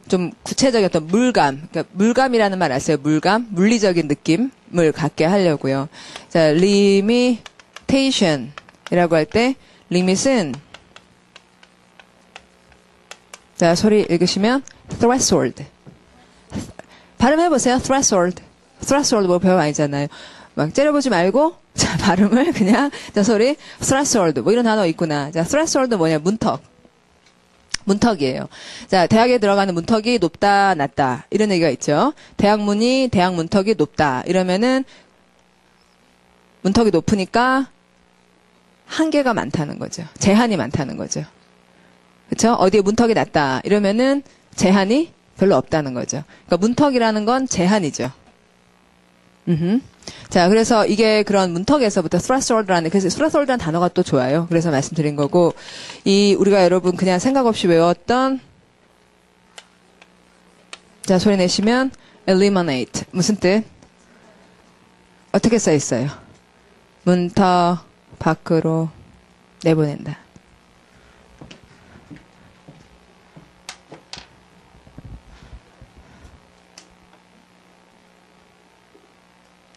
좀 구체적인 어떤 물감, 그러니까 물감이라는 말 아세요? 물감, 물리적인 느낌을 갖게 하려고요. 자, limitation이라고 할 때 limit은 자 소리 읽으시면 threshold 발음해 보세요. threshold, threshold 뭐 배워 아니잖아요. 막 째려보지 말고 자 발음을 그냥 자 소리 threshold 뭐 이런 단어 있구나. 자 threshold 뭐냐 문턱. 문턱이에요. 자, 대학에 들어가는 문턱이 높다, 낮다. 이런 얘기가 있죠. 대학 문이, 대학 문턱이 높다. 이러면은, 문턱이 높으니까, 한계가 많다는 거죠. 제한이 많다는 거죠. 그쵸? 어디에 문턱이 낮다. 이러면은, 제한이 별로 없다는 거죠. 그러니까 문턱이라는 건 제한이죠. 음흠. 자, 그래서 이게 그런 문턱에서부터 threshold라는, 그래서 threshold라는 단어가 또 좋아요. 그래서 말씀드린 거고, 이, 우리가 여러분 그냥 생각 없이 외웠던, 자, 소리 내시면, eliminate. 무슨 뜻? 어떻게 써 있어요? 문턱 밖으로 내보낸다.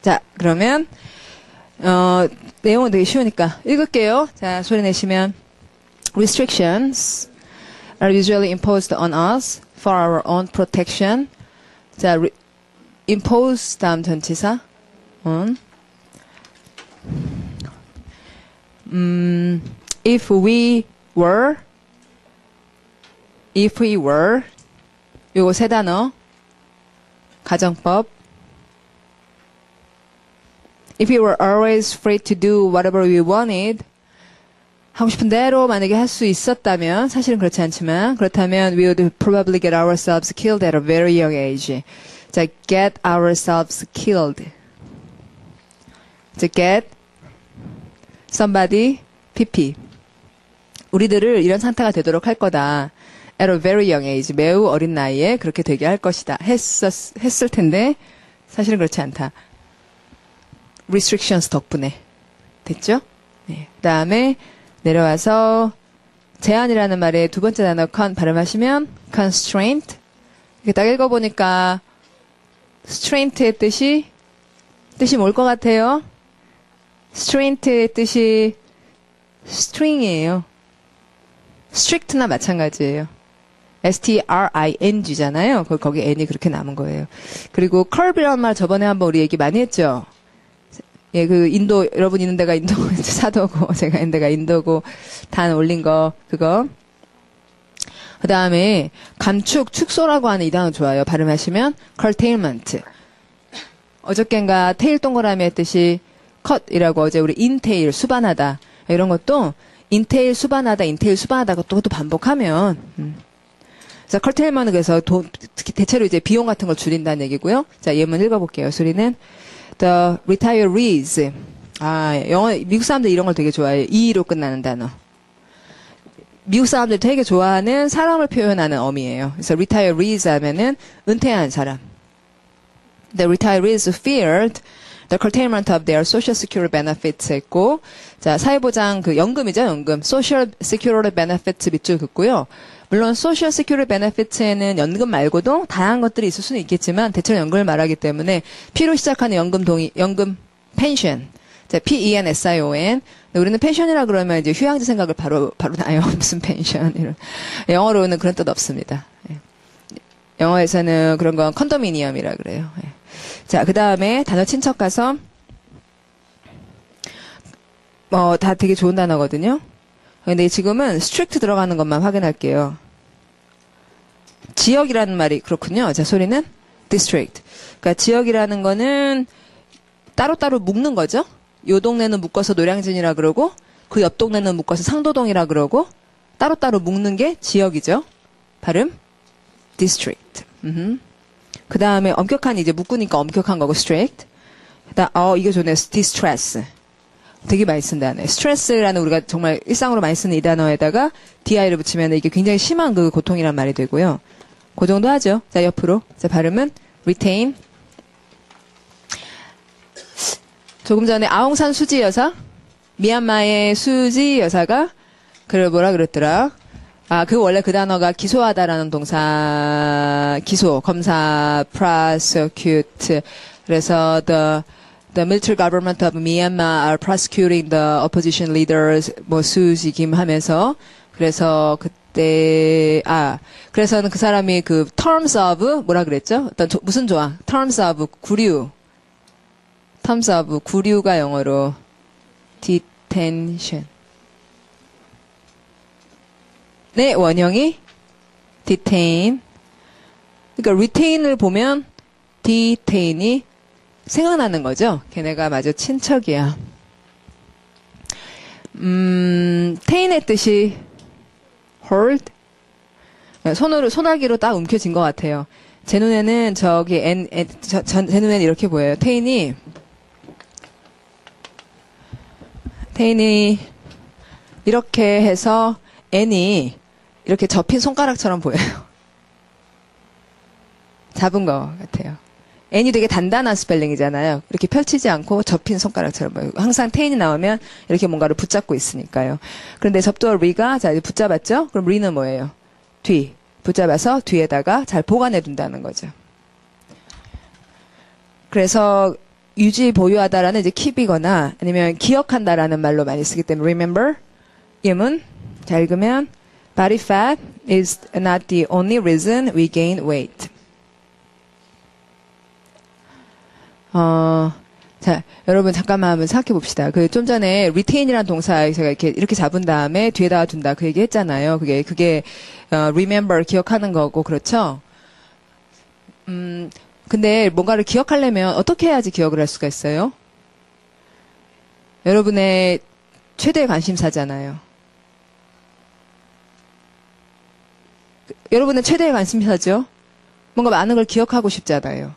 자, 그러면 어, 내용은 되게 쉬우니까 읽을게요. 자, 소리 내시면 restrictions are usually imposed on us for our own protection. 자, re, impose 다음 전치사 on 음, if we were if we were 요거 세 단어 가정법 If we were always free to do whatever we wanted, 하고 싶은 대로 만약에 할 수 있었다면, 사실은 그렇지 않지만, 그렇다면 we would probably get ourselves killed at a very young age. 자, get ourselves killed. 자, get somebody pp. 우리들을 이런 상태가 되도록 할 거다. at a very young age. 매우 어린 나이에 그렇게 되게 할 것이다. 했었, 했을 텐데, 사실은 그렇지 않다. Restrictions 덕분에 됐죠? 네. 그다음에 내려와서 제한이라는 말의 두 번째 단어 con 발음하시면 constraint 이렇게 딱 읽어보니까 straint의 뜻이 뜻이 뭘 것 같아요? straint의 뜻이 string이에요. strict나 마찬가지예요. S-T-R-I-N-G잖아요. 거기 N이 그렇게 남은 거예요. 그리고 curve이라는 말 저번에 한번 우리 얘기 많이 했죠. 예, 그 인도 여러분 있는 데가 인도 사도고 제가 있는 데가 인도고 단 올린 거 그거. 그 다음에 감축 축소라고 하는 이 단어 좋아요. 발음하시면 curtailment. 어저께인가 테일 동그라미 했듯이 cut이라고 어제 우리 인테일 수반하다 이런 것도 인테일 수반하다 인테일 수반하다 그것도 반복하면 음. 자, curtailment은 그래서 도, 특히 대체로 이제 비용 같은 걸 줄인다는 얘기고요. 자, 예문 읽어볼게요. 소리는 the retirees. 아, 영어, 미국 사람들 이런 걸 되게 좋아해요. 이로 끝나는 단어. 미국 사람들 되게 좋아하는 사람을 표현하는 어미예요. 그래서 retirees 하면은 은퇴한 사람. The retirees feared the curtailment of their social security benefits 했고, 자, 사회보장 그 연금이죠, 연금. social security benefits 밑줄 긋고요. 물론 소셜 시큐리 베네피트에는 연금 말고도 다양한 것들이 있을 수는 있겠지만 대체로 연금을 말하기 때문에 P로 시작하는 연금 동의, 연금 펜션 자, P-E-N-S-I-O-N. 우리는 펜션이라 그러면 이제 휴양지 생각을 바로, 바로 나요. 무슨 펜션. 이런. 영어로는 그런 뜻 없습니다. 예. 영어에서는 그런 건 컨도미니엄이라 그래요. 예. 자, 그 다음에 단어 친척 가서, 뭐, 다 되게 좋은 단어거든요. 근데 지금은 strict 들어가는 것만 확인할게요. 지역이라는 말이 그렇군요. 자, 소리는 district. 그러니까 지역이라는 거는 따로따로 묶는 거죠. 요 동네는 묶어서 노량진이라 그러고 그 옆 동네는 묶어서 상도동이라 그러고 따로따로 묶는 게 지역이죠. 발음 district. 그 다음에 엄격한 이제 묶으니까 엄격한 거고 strict. 그다음 어 이게 좋네. distress. 되게 많이 쓴다네. 스트레스라는 우리가 정말 일상으로 많이 쓰는 이 단어에다가 di를 붙이면 이게 굉장히 심한 그 고통이란 말이 되고요. 그 정도 하죠. 자, 옆으로. 자, 발음은 retain. 조금 전에 아웅산 수지 여사, 미얀마의 수지 여사가 그를 뭐라 그랬더라? 아, 그 원래 그 단어가 기소하다라는 동사, 기소, 검사, prosecute. 그래서 the the military government of Myanmar are prosecuting the opposition leaders 뭐 수지 김 하면서 그래서 그때 아 그래서는 그 사람이 그 terms of 뭐라 그랬죠? 어떤 조, 무슨 조항? terms of 구류 terms of 구류가 영어로 detention 네 원형이 detain 그러니까 retain을 보면 detain이 생각나는 거죠. 걔네가 마저 친척이야. 음, tain의 뜻이 hold 손으로 손아귀로 딱 움켜진 것 같아요. 제 눈에는 저기 N, N 저, 저, 제 눈에는 이렇게 보여요. tain이 tain이 이렇게 해서 N이 이렇게 접힌 손가락처럼 보여요. 잡은 것 같아요. N이 되게 단단한 스펠링이잖아요. 이렇게 펼치지 않고 접힌 손가락처럼 보여요. 항상 tain이 나오면 이렇게 뭔가를 붙잡고 있으니까요. 그런데 접두어 리가 자 이제 붙잡았죠? 그럼 리는 뭐예요? 뒤 붙잡아서 뒤에다가 잘 보관해 둔다는 거죠. 그래서 유지 보유하다라는 이제 keep이거나 아니면 기억한다라는 말로 많이 쓰기 때문에 remember 예문 잘 읽으면 body fat is not the only reason we gain weight. 어, 자, 여러분 잠깐만 한번 생각해 봅시다. 그 좀 전에 retain이라는 동사 제가 이렇게 이렇게 잡은 다음에 뒤에다가 둔다 그 얘기 했잖아요. 그게 그게 어, remember 기억하는 거고 그렇죠? 음, 근데 뭔가를 기억하려면 어떻게 해야지 기억을 할 수가 있어요? 여러분의 최대 관심사잖아요. 여러분의 최대의 관심사죠? 뭔가 많은 걸 기억하고 싶잖아요.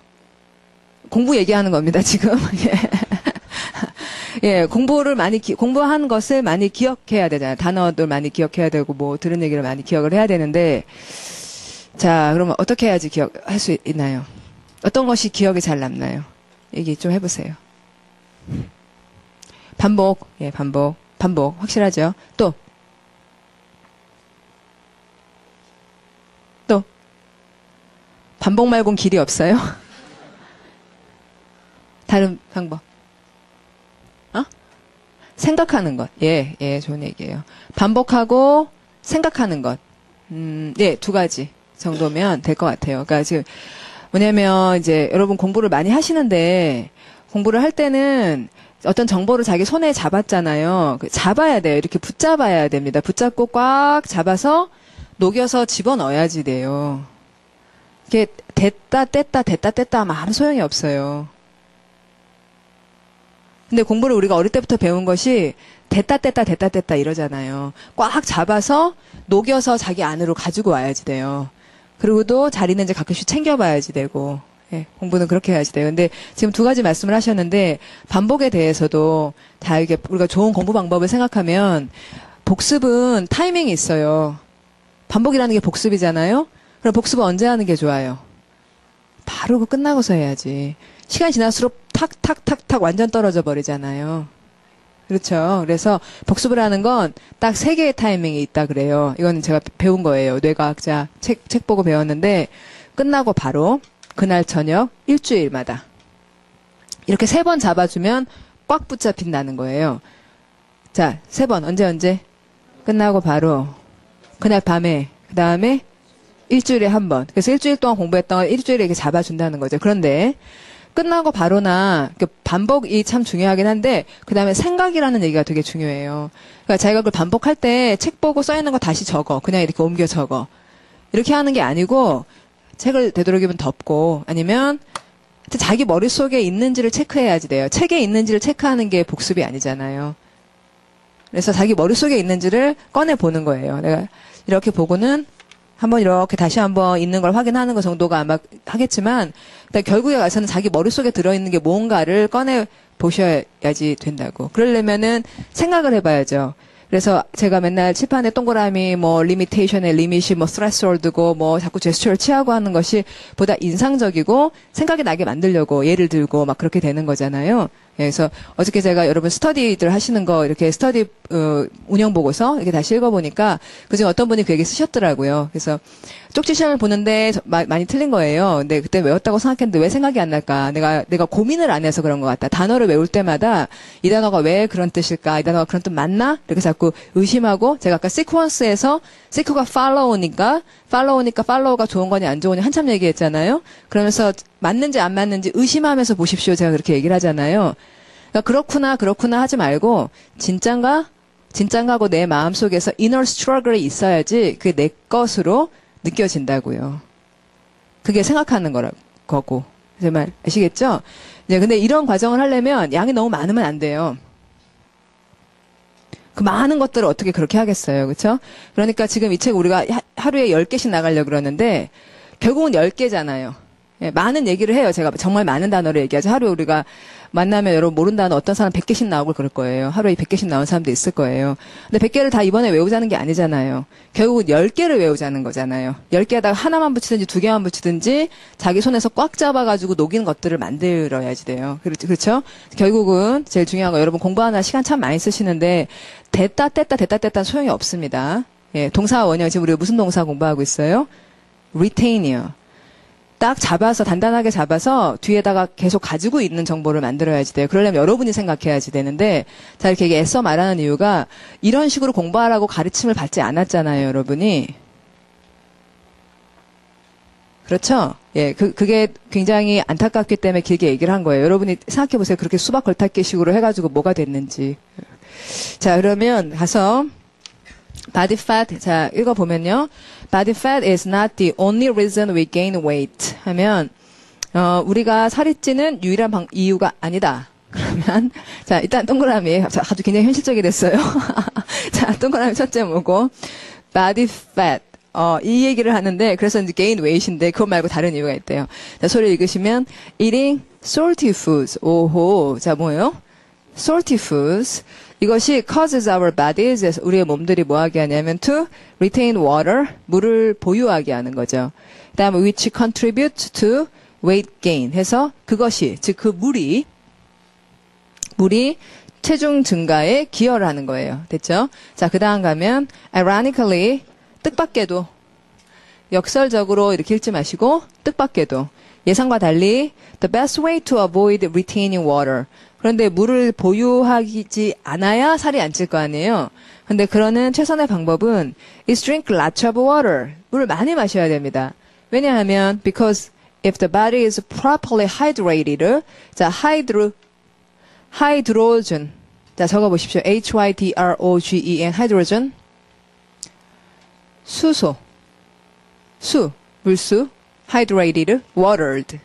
공부 얘기하는 겁니다, 지금. 예. 예, 공부를 많이, 기, 공부한 것을 많이 기억해야 되잖아요. 단어들 많이 기억해야 되고, 뭐, 들은 얘기를 많이 기억을 해야 되는데, 자, 그러면 어떻게 해야지 기억할 수 있나요? 어떤 것이 기억에 잘 남나요? 얘기 좀 해보세요. 반복, 예, 반복, 반복, 확실하죠? 또, 또, 반복 말고는 길이 없어요? 다른 방법. 어? 생각하는 것. 예, 예, 좋은 얘기예요. 반복하고 생각하는 것. 음, 예, 두 가지 정도면 될 것 같아요. 그러니까 지금 뭐냐면 이제 여러분 공부를 많이 하시는데 공부를 할 때는 어떤 정보를 자기 손에 잡았잖아요. 그 잡아야 돼요. 이렇게 붙잡아야 됩니다. 붙잡고 꽉 잡아서 녹여서 집어 넣어야지 돼요. 이게 됐다 뗐다 됐다 뗐다 하면 아무 소용이 없어요. 근데 공부를 우리가 어릴 때부터 배운 것이 됐다 뗐다 됐다 뗐다 이러잖아요. 꽉 잡아서 녹여서 자기 안으로 가지고 와야지 돼요. 그리고 또 자리는 이제 가끔씩 챙겨봐야지 되고 예, 공부는 그렇게 해야지 돼요. 근데 지금 두 가지 말씀을 하셨는데 반복에 대해서도 다 이게 우리가 좋은 공부 방법을 생각하면 복습은 타이밍이 있어요. 반복이라는 게 복습이잖아요. 그럼 복습은 언제 하는 게 좋아요? 바로 그 끝나고서 해야지. 시간이 지날수록 탁탁탁탁 완전 떨어져 버리잖아요. 그렇죠. 그래서 복습을 하는 건 딱 세 개의 타이밍이 있다 그래요. 이건 제가 배운 거예요. 뇌과학자 책, 책 보고 배웠는데 끝나고 바로 그날 저녁 일주일마다 이렇게 세 번 잡아주면 꽉 붙잡힌다는 거예요. 자, 세 번. 언제, 언제? 끝나고 바로. 그날 밤에. 그 다음에 일주일에 한 번. 그래서 일주일 동안 공부했던 걸 일주일에 이렇게 잡아준다는 거죠. 그런데 끝나고 바로나 그 반복이 참 중요하긴 한데 그 다음에 생각이라는 얘기가 되게 중요해요. 그러니까 자기가 그걸 반복할 때 책 보고 써 있는 거 다시 적어. 그냥 이렇게 옮겨 적어. 이렇게 하는 게 아니고 책을 되도록이면 덮고 아니면 자기 머릿속에 있는지를 체크해야지 돼요. 책에 있는지를 체크하는 게 복습이 아니잖아요. 그래서 자기 머릿속에 있는지를 꺼내 보는 거예요. 내가 이렇게 보고는 한번 이렇게 다시 한번 있는 걸 확인하는 것 정도가 아마 하겠지만 결국에 가서는 자기 머릿속에 들어있는 게 뭔가를 꺼내 보셔야지 된다고. 그러려면은 생각을 해봐야죠. 그래서 제가 맨날 칠판에 동그라미 뭐 limitation의 limit이 뭐 threshold고 뭐 자꾸 제스처를 취하고 하는 것이 보다 인상적이고 생각이 나게 만들려고 예를 들고 막 그렇게 되는 거잖아요. 예, 그래서 어저께 제가 여러분 스터디들 하시는 거 이렇게 스터디 어, 운영 보고서 이렇게 다시 읽어보니까 그중에 어떤 분이 그 얘기 쓰셨더라고요. 그래서 쪽지 시험을 보는데 마, 많이 틀린 거예요. 근데 그때 외웠다고 생각했는데 왜 생각이 안 날까? 내가 내가 고민을 안 해서 그런 것 같다. 단어를 외울 때마다 이 단어가 왜 그런 뜻일까? 이 단어가 그런 뜻 맞나? 이렇게 자꾸 의심하고 제가 아까 시퀀스에서 시크가 팔로우니까 팔로우니까 팔로우가 좋은 거냐 안 좋으냐 한참 얘기했잖아요. 그러면서 맞는지 안 맞는지 의심하면서 보십시오. 제가 그렇게 얘기를 하잖아요. 그러니까 그렇구나 그렇구나 하지 말고 진짠가 진짠가 하고 내 마음속에서 inner struggle이 있어야지 그게 내 것으로 느껴진다고요. 그게 생각하는 거라, 거고. 정말 아시겠죠? 네, 근데 이런 과정을 하려면 양이 너무 많으면 안 돼요. 그 많은 것들을 어떻게 그렇게 하겠어요. 그렇죠? 그러니까 지금 이 책 우리가 하 루에 10개씩 나가려고 그러는데 결국은 10개잖아요. 예, 많은 얘기를 해요. 제가 정말 많은 단어를 얘기하죠. 하루에 우리가 만나면 여러분 모른 단어 어떤 사람 100개씩 나오고 그럴 거예요. 하루에 100개씩 나온 사람도 있을 거예요. 근데 100개를 다 이번에 외우자는 게 아니잖아요. 결국은 10개를 외우자는 거잖아요. 10개에다가 하나만 붙이든지 두 개만 붙이든지 자기 손에서 꽉 잡아가지고 녹이는 것들을 만들어야지 돼요. 그렇죠? 그렇죠? 결국은 제일 중요한 거 여러분 공부하나 시간 참 많이 쓰시는데 됐다 뗐다 됐다 뗐다 소용이 없습니다. 예, 동사 원형 지금 우리가 무슨 동사 공부하고 있어요? retain이요. 딱 잡아서 단단하게 잡아서 뒤에다가 계속 가지고 있는 정보를 만들어야지 돼요. 그러려면 여러분이 생각해야지 되는데 자 이렇게 애써 말하는 이유가 이런 식으로 공부하라고 가르침을 받지 않았잖아요, 여러분이. 그렇죠? 예, 그, 그게 굉장히 안타깝기 때문에 길게 얘기를 한 거예요. 여러분이 생각해 보세요. 그렇게 수박 걸타기 식으로 해가지고 뭐가 됐는지. 자, 그러면 가서 body fat 자 읽어보면요. Body fat is not the only reason we gain weight 하면 어, 우리가 살이 찌는 유일한 방, 이유가 아니다. 그러면 자 일단 동그라미 아주 굉장히 현실적이 됐어요. 자 동그라미 첫째 뭐고 body fat 어, 이 얘기를 하는데 그래서 이제 gain weight인데 그거 말고 다른 이유가 있대요. 자 소리 읽으시면 eating salty foods 오호 자 뭐예요? salty foods 이것이 causes our bodies, 우리의 몸들이 뭐 하게 하냐면 to retain water, 물을 보유하게 하는 거죠. 그 다음에 which contribute to weight gain 해서 그것이, 즉 그 물이, 물이 체중 증가에 기여를 하는 거예요. 됐죠? 자, 그 다음 가면 ironically, 뜻밖에도 역설적으로 이렇게 읽지 마시고 뜻밖에도 예상과 달리 the best way to avoid retaining water 그런데 물을 보유하지 않아야 살이 안 찔 거 아니에요. 근데 그러는 최선의 방법은 is drink lots of water. 물을 많이 마셔야 됩니다. 왜냐하면 because if the body is properly hydrated, 자 hydro hydrogen 자 적어 보십시오. H Y D R O G E N hydrogen 수소 수 물수 hydrated watered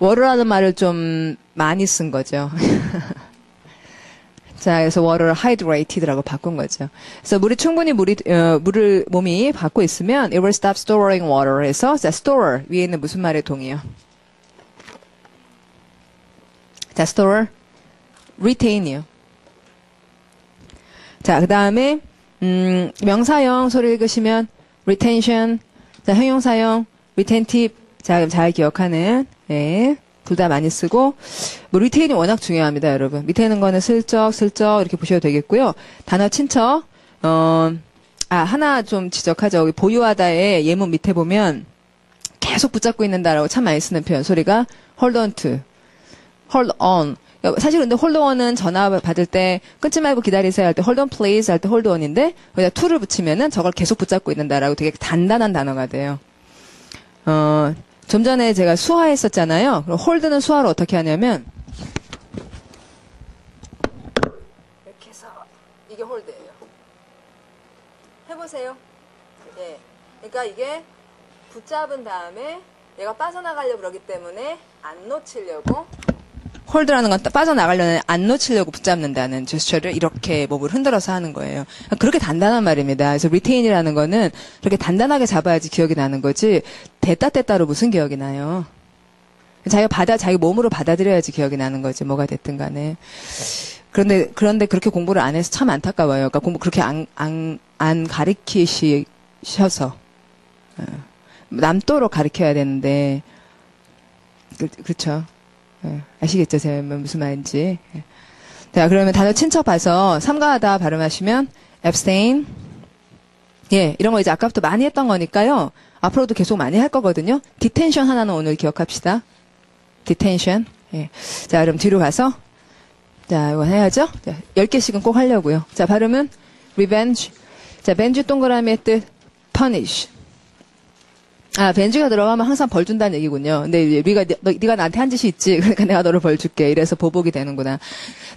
water라는 말을 좀 많이 쓴 거죠. 자, 그래서 water hydrated라고 바꾼 거죠. 그래서 물이 충분히 물이 어, 물을 몸이 받고 있으면 it will stop storing water. 해서 자, store 위에 있는 무슨 말의 동이요? 자, store retain이요. 자, 그다음에 음, 명사형 소리 읽으시면 retention. 자, 형용사형 retentive. 자, 잘 기억하는 예. 둘 다 많이 쓰고 뭐 리테인이 워낙 중요합니다, 여러분. 밑에 있는 거는 슬쩍 슬쩍 이렇게 보셔도 되겠고요. 단어 친척 어, 아 하나 좀 지적하죠. 여기 보유하다의 예문 밑에 보면 계속 붙잡고 있는다라고 참 많이 쓰는 표현 소리가 hold on to, hold on. 사실 근데 hold on은 전화 받을 때 끊지 말고 기다리세요 할때 hold on please 할때 hold on인데 거기다 to를 붙이면은 저걸 계속 붙잡고 있는다라고 되게 단단한 단어가 돼요. 어, 좀 전에 제가 수화했었잖아요. 그럼 hold는 수화로 어떻게 하냐면 이렇게 해서 이게 hold예요. 해보세요. 예. 그러니까 이게 붙잡은 다음에 얘가 빠져나가려고 그러기 때문에 안 놓치려고 hold라는 건 빠져나가려면 안 놓치려고 붙잡는다는 제스처를 이렇게 몸을 흔들어서 하는 거예요. 그렇게 단단한 말입니다. 그래서 retain이라는 거는 그렇게 단단하게 잡아야지 기억이 나는 거지 댔다 뗐다로 무슨 기억이 나요. 자기가 받아 자기 몸으로 받아들여야지 기억이 나는 거지 뭐가 됐든 간에. 그런데 그런데 그렇게 공부를 안 해서 참 안타까워요. 그러니까 공부 그렇게 안 안 안 가리키셔서 어. 남도로 가르쳐야 되는데 그, 그렇죠. 예, 아시겠죠? 제가 무슨 말인지. 예. 자, 그러면 단어 친척 봐서 삼가하다 발음하시면 abstain. 예, 이런 거 이제 아까부터 많이 했던 거니까요. 앞으로도 계속 많이 할 거거든요. detention 하나는 오늘 기억합시다. detention. 예. 자, 그럼 뒤로 가서 자, 이거 해야죠. 자, 10개씩은 꼭 하려고요. 자, 발음은 revenge. 자, benji 동그라미의 뜻 punish. 아, 벤지가 들어가면 항상 벌 준다는 얘기군요. 근데 네가 너, 네가 나한테 한 짓이 있지. 그러니까 내가 너를 벌 줄게. 이래서 보복이 되는구나.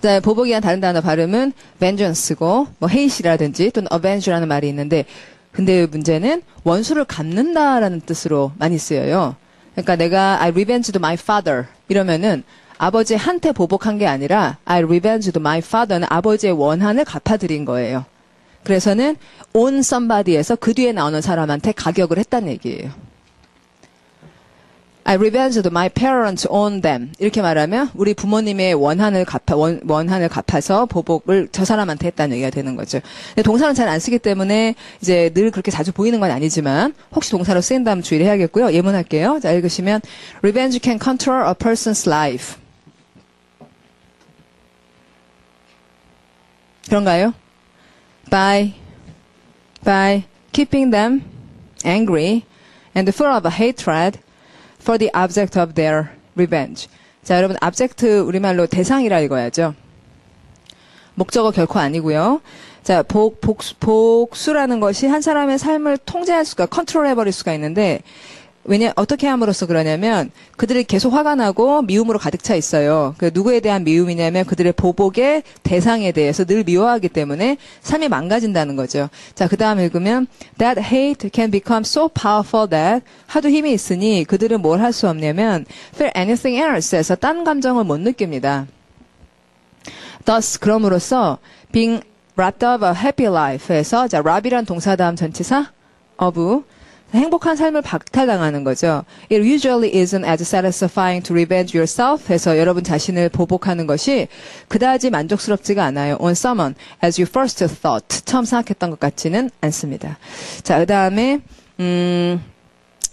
자, 보복이란 다른 단어 발음은 vengeance고 뭐 hate라든지 또는 avenge라는 말이 있는데 근데 문제는 원수를 갚는다라는 뜻으로 많이 쓰여요. 그러니까 내가 I revenged my father 이러면은 아버지한테 보복한 게 아니라 I revenged my father는 아버지의 원한을 갚아드린 거예요. 그래서는 on somebody에서 그 뒤에 나오는 사람한테 가격을 했다는 얘기예요. I revenged my parents on them. 이렇게 말하면 우리 부모님의 원한을 갚아 원, 원한을 갚아서 보복을 저 사람한테 했다는 얘기가 되는 거죠. 근데 동사는 잘 안 쓰기 때문에 이제 늘 그렇게 자주 보이는 건 아니지만 혹시 동사로 쓰인다면 주의를 해야겠고요. 예문할게요. 자 읽으시면 revenge can control a person's life. 그런가요? by by keeping them angry and full of hatred for the object of their revenge. 자, 여러분, object 우리말로 대상이라 읽어야죠. 목적어 결코 아니고요. 자, 복, 복, 복수라는 것이 한 사람의 삶을 통제할 수가, 컨트롤 해버릴 수가 있는데, 왜냐 어떻게 함으로써 그러냐면 그들이 계속 화가 나고 미움으로 가득 차 있어요. 그 누구에 대한 미움이냐면 그들의 보복의 대상에 대해서 늘 미워하기 때문에 삶이 망가진다는 거죠. 자, 그다음 읽으면 that hate can become so powerful that 하도 힘이 있으니 그들은 뭘 할 수 없냐면 feel anything else에서 딴 감정을 못 느낍니다. thus 그럼으로써 being robbed of a happy life에서 자, robb이란 동사 다음 전치사 of 행복한 삶을 박탈당하는 거죠. It usually isn't as satisfying to revenge yourself 해서 여러분 자신을 보복하는 것이 그다지 만족스럽지가 않아요. On someone as you first thought. 처음 생각했던 것 같지는 않습니다. 자, 그 다음에, 음,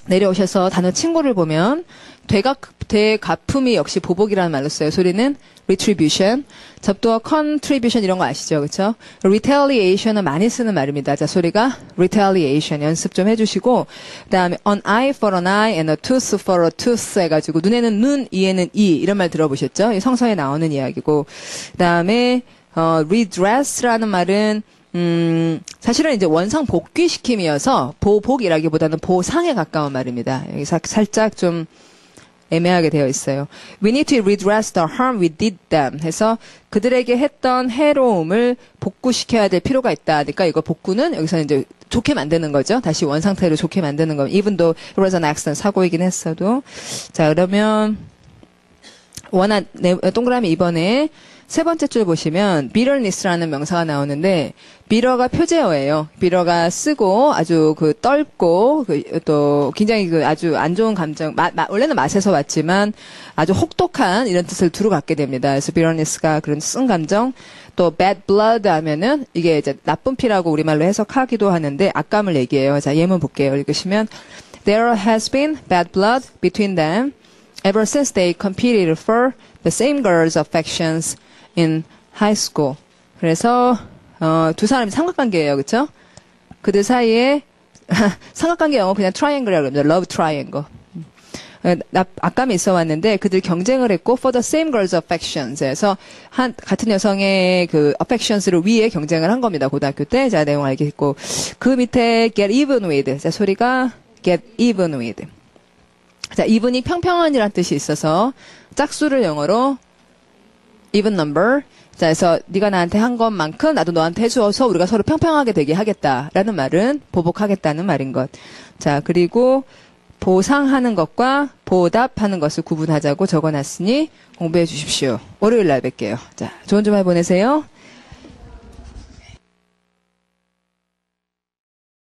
내려오셔서 단어 친구를 보면 되가, 되가품이 역시 보복이라는 말로 써요. 소리는 retribution. 접두어 contribution 이런 거 아시죠? 그렇죠? retaliation은 많이 쓰는 말입니다. 자, 소리가 retaliation 연습 좀 해주시고 그다음에 an eye for an eye and a tooth for a tooth 해가지고 눈에는 눈, 이에는 이 이런 말 들어보셨죠? 성서에 나오는 이야기고 그다음에 어, redress라는 말은 음, 사실은 이제 원상 복귀시킴이어서 보복이라기보다는 보상에 가까운 말입니다. 여기 사, 살짝 좀 애매하게 되어 있어요. We need to redress the harm we did them. 해서 그들에게 했던 해로움을 복구시켜야 될 필요가 있다. 그러니까 이거 복구는 여기서 이제 좋게 만드는 거죠. 다시 원 상태로 좋게 만드는 거. though it was an accident 사고이긴 했어도. 자, 그러면 원한 네, 동그라미 이번에 세 번째 줄 보시면 bitterness라는 명사가 나오는데 비러가 표제어예요. 비러가 쓰고 아주 그 떨고 그 또 굉장히 그 아주 안 좋은 감정 마, 마, 원래는 맛에서 왔지만 아주 혹독한 이런 뜻을 두루 갖게 됩니다. 그래서 bitterness가 그런 쓴 감정 또 bad blood 하면은 이게 이제 나쁜 피라고 우리말로 해석하기도 하는데 악감을 얘기해요. 자 예문 볼게요. 읽으시면 There has been bad blood between them ever since they competed for the same girl's affections. In high school. 그래서 어, 두 사람이 삼각관계예요, 그렇죠? 그들 사이에 삼각관계 영어 그냥 트라이앵글이라고 합니다. love triangle. 아까면 있어 왔는데 그들 경쟁을 했고 for the same girl's affections에서 한 같은 여성의 그 affections를 위해 경쟁을 한 겁니다. 고등학교 때. 자, 내용 알겠고 그 밑에 get even with. 자, 소리가 get even with. 자, even이 평평한이란 뜻이 있어서 짝수를 영어로 even number. 자, 그래서 네가 나한테 한 것만큼 나도 너한테 해주어서 우리가 서로 평평하게 되게 하겠다라는 말은 보복하겠다는 말인 것. 자, 그리고 보상하는 것과 보답하는 것을 구분하자고 적어놨으니 공부해 주십시오. 월요일 날 뵐게요. 자, 좋은 주말 보내세요.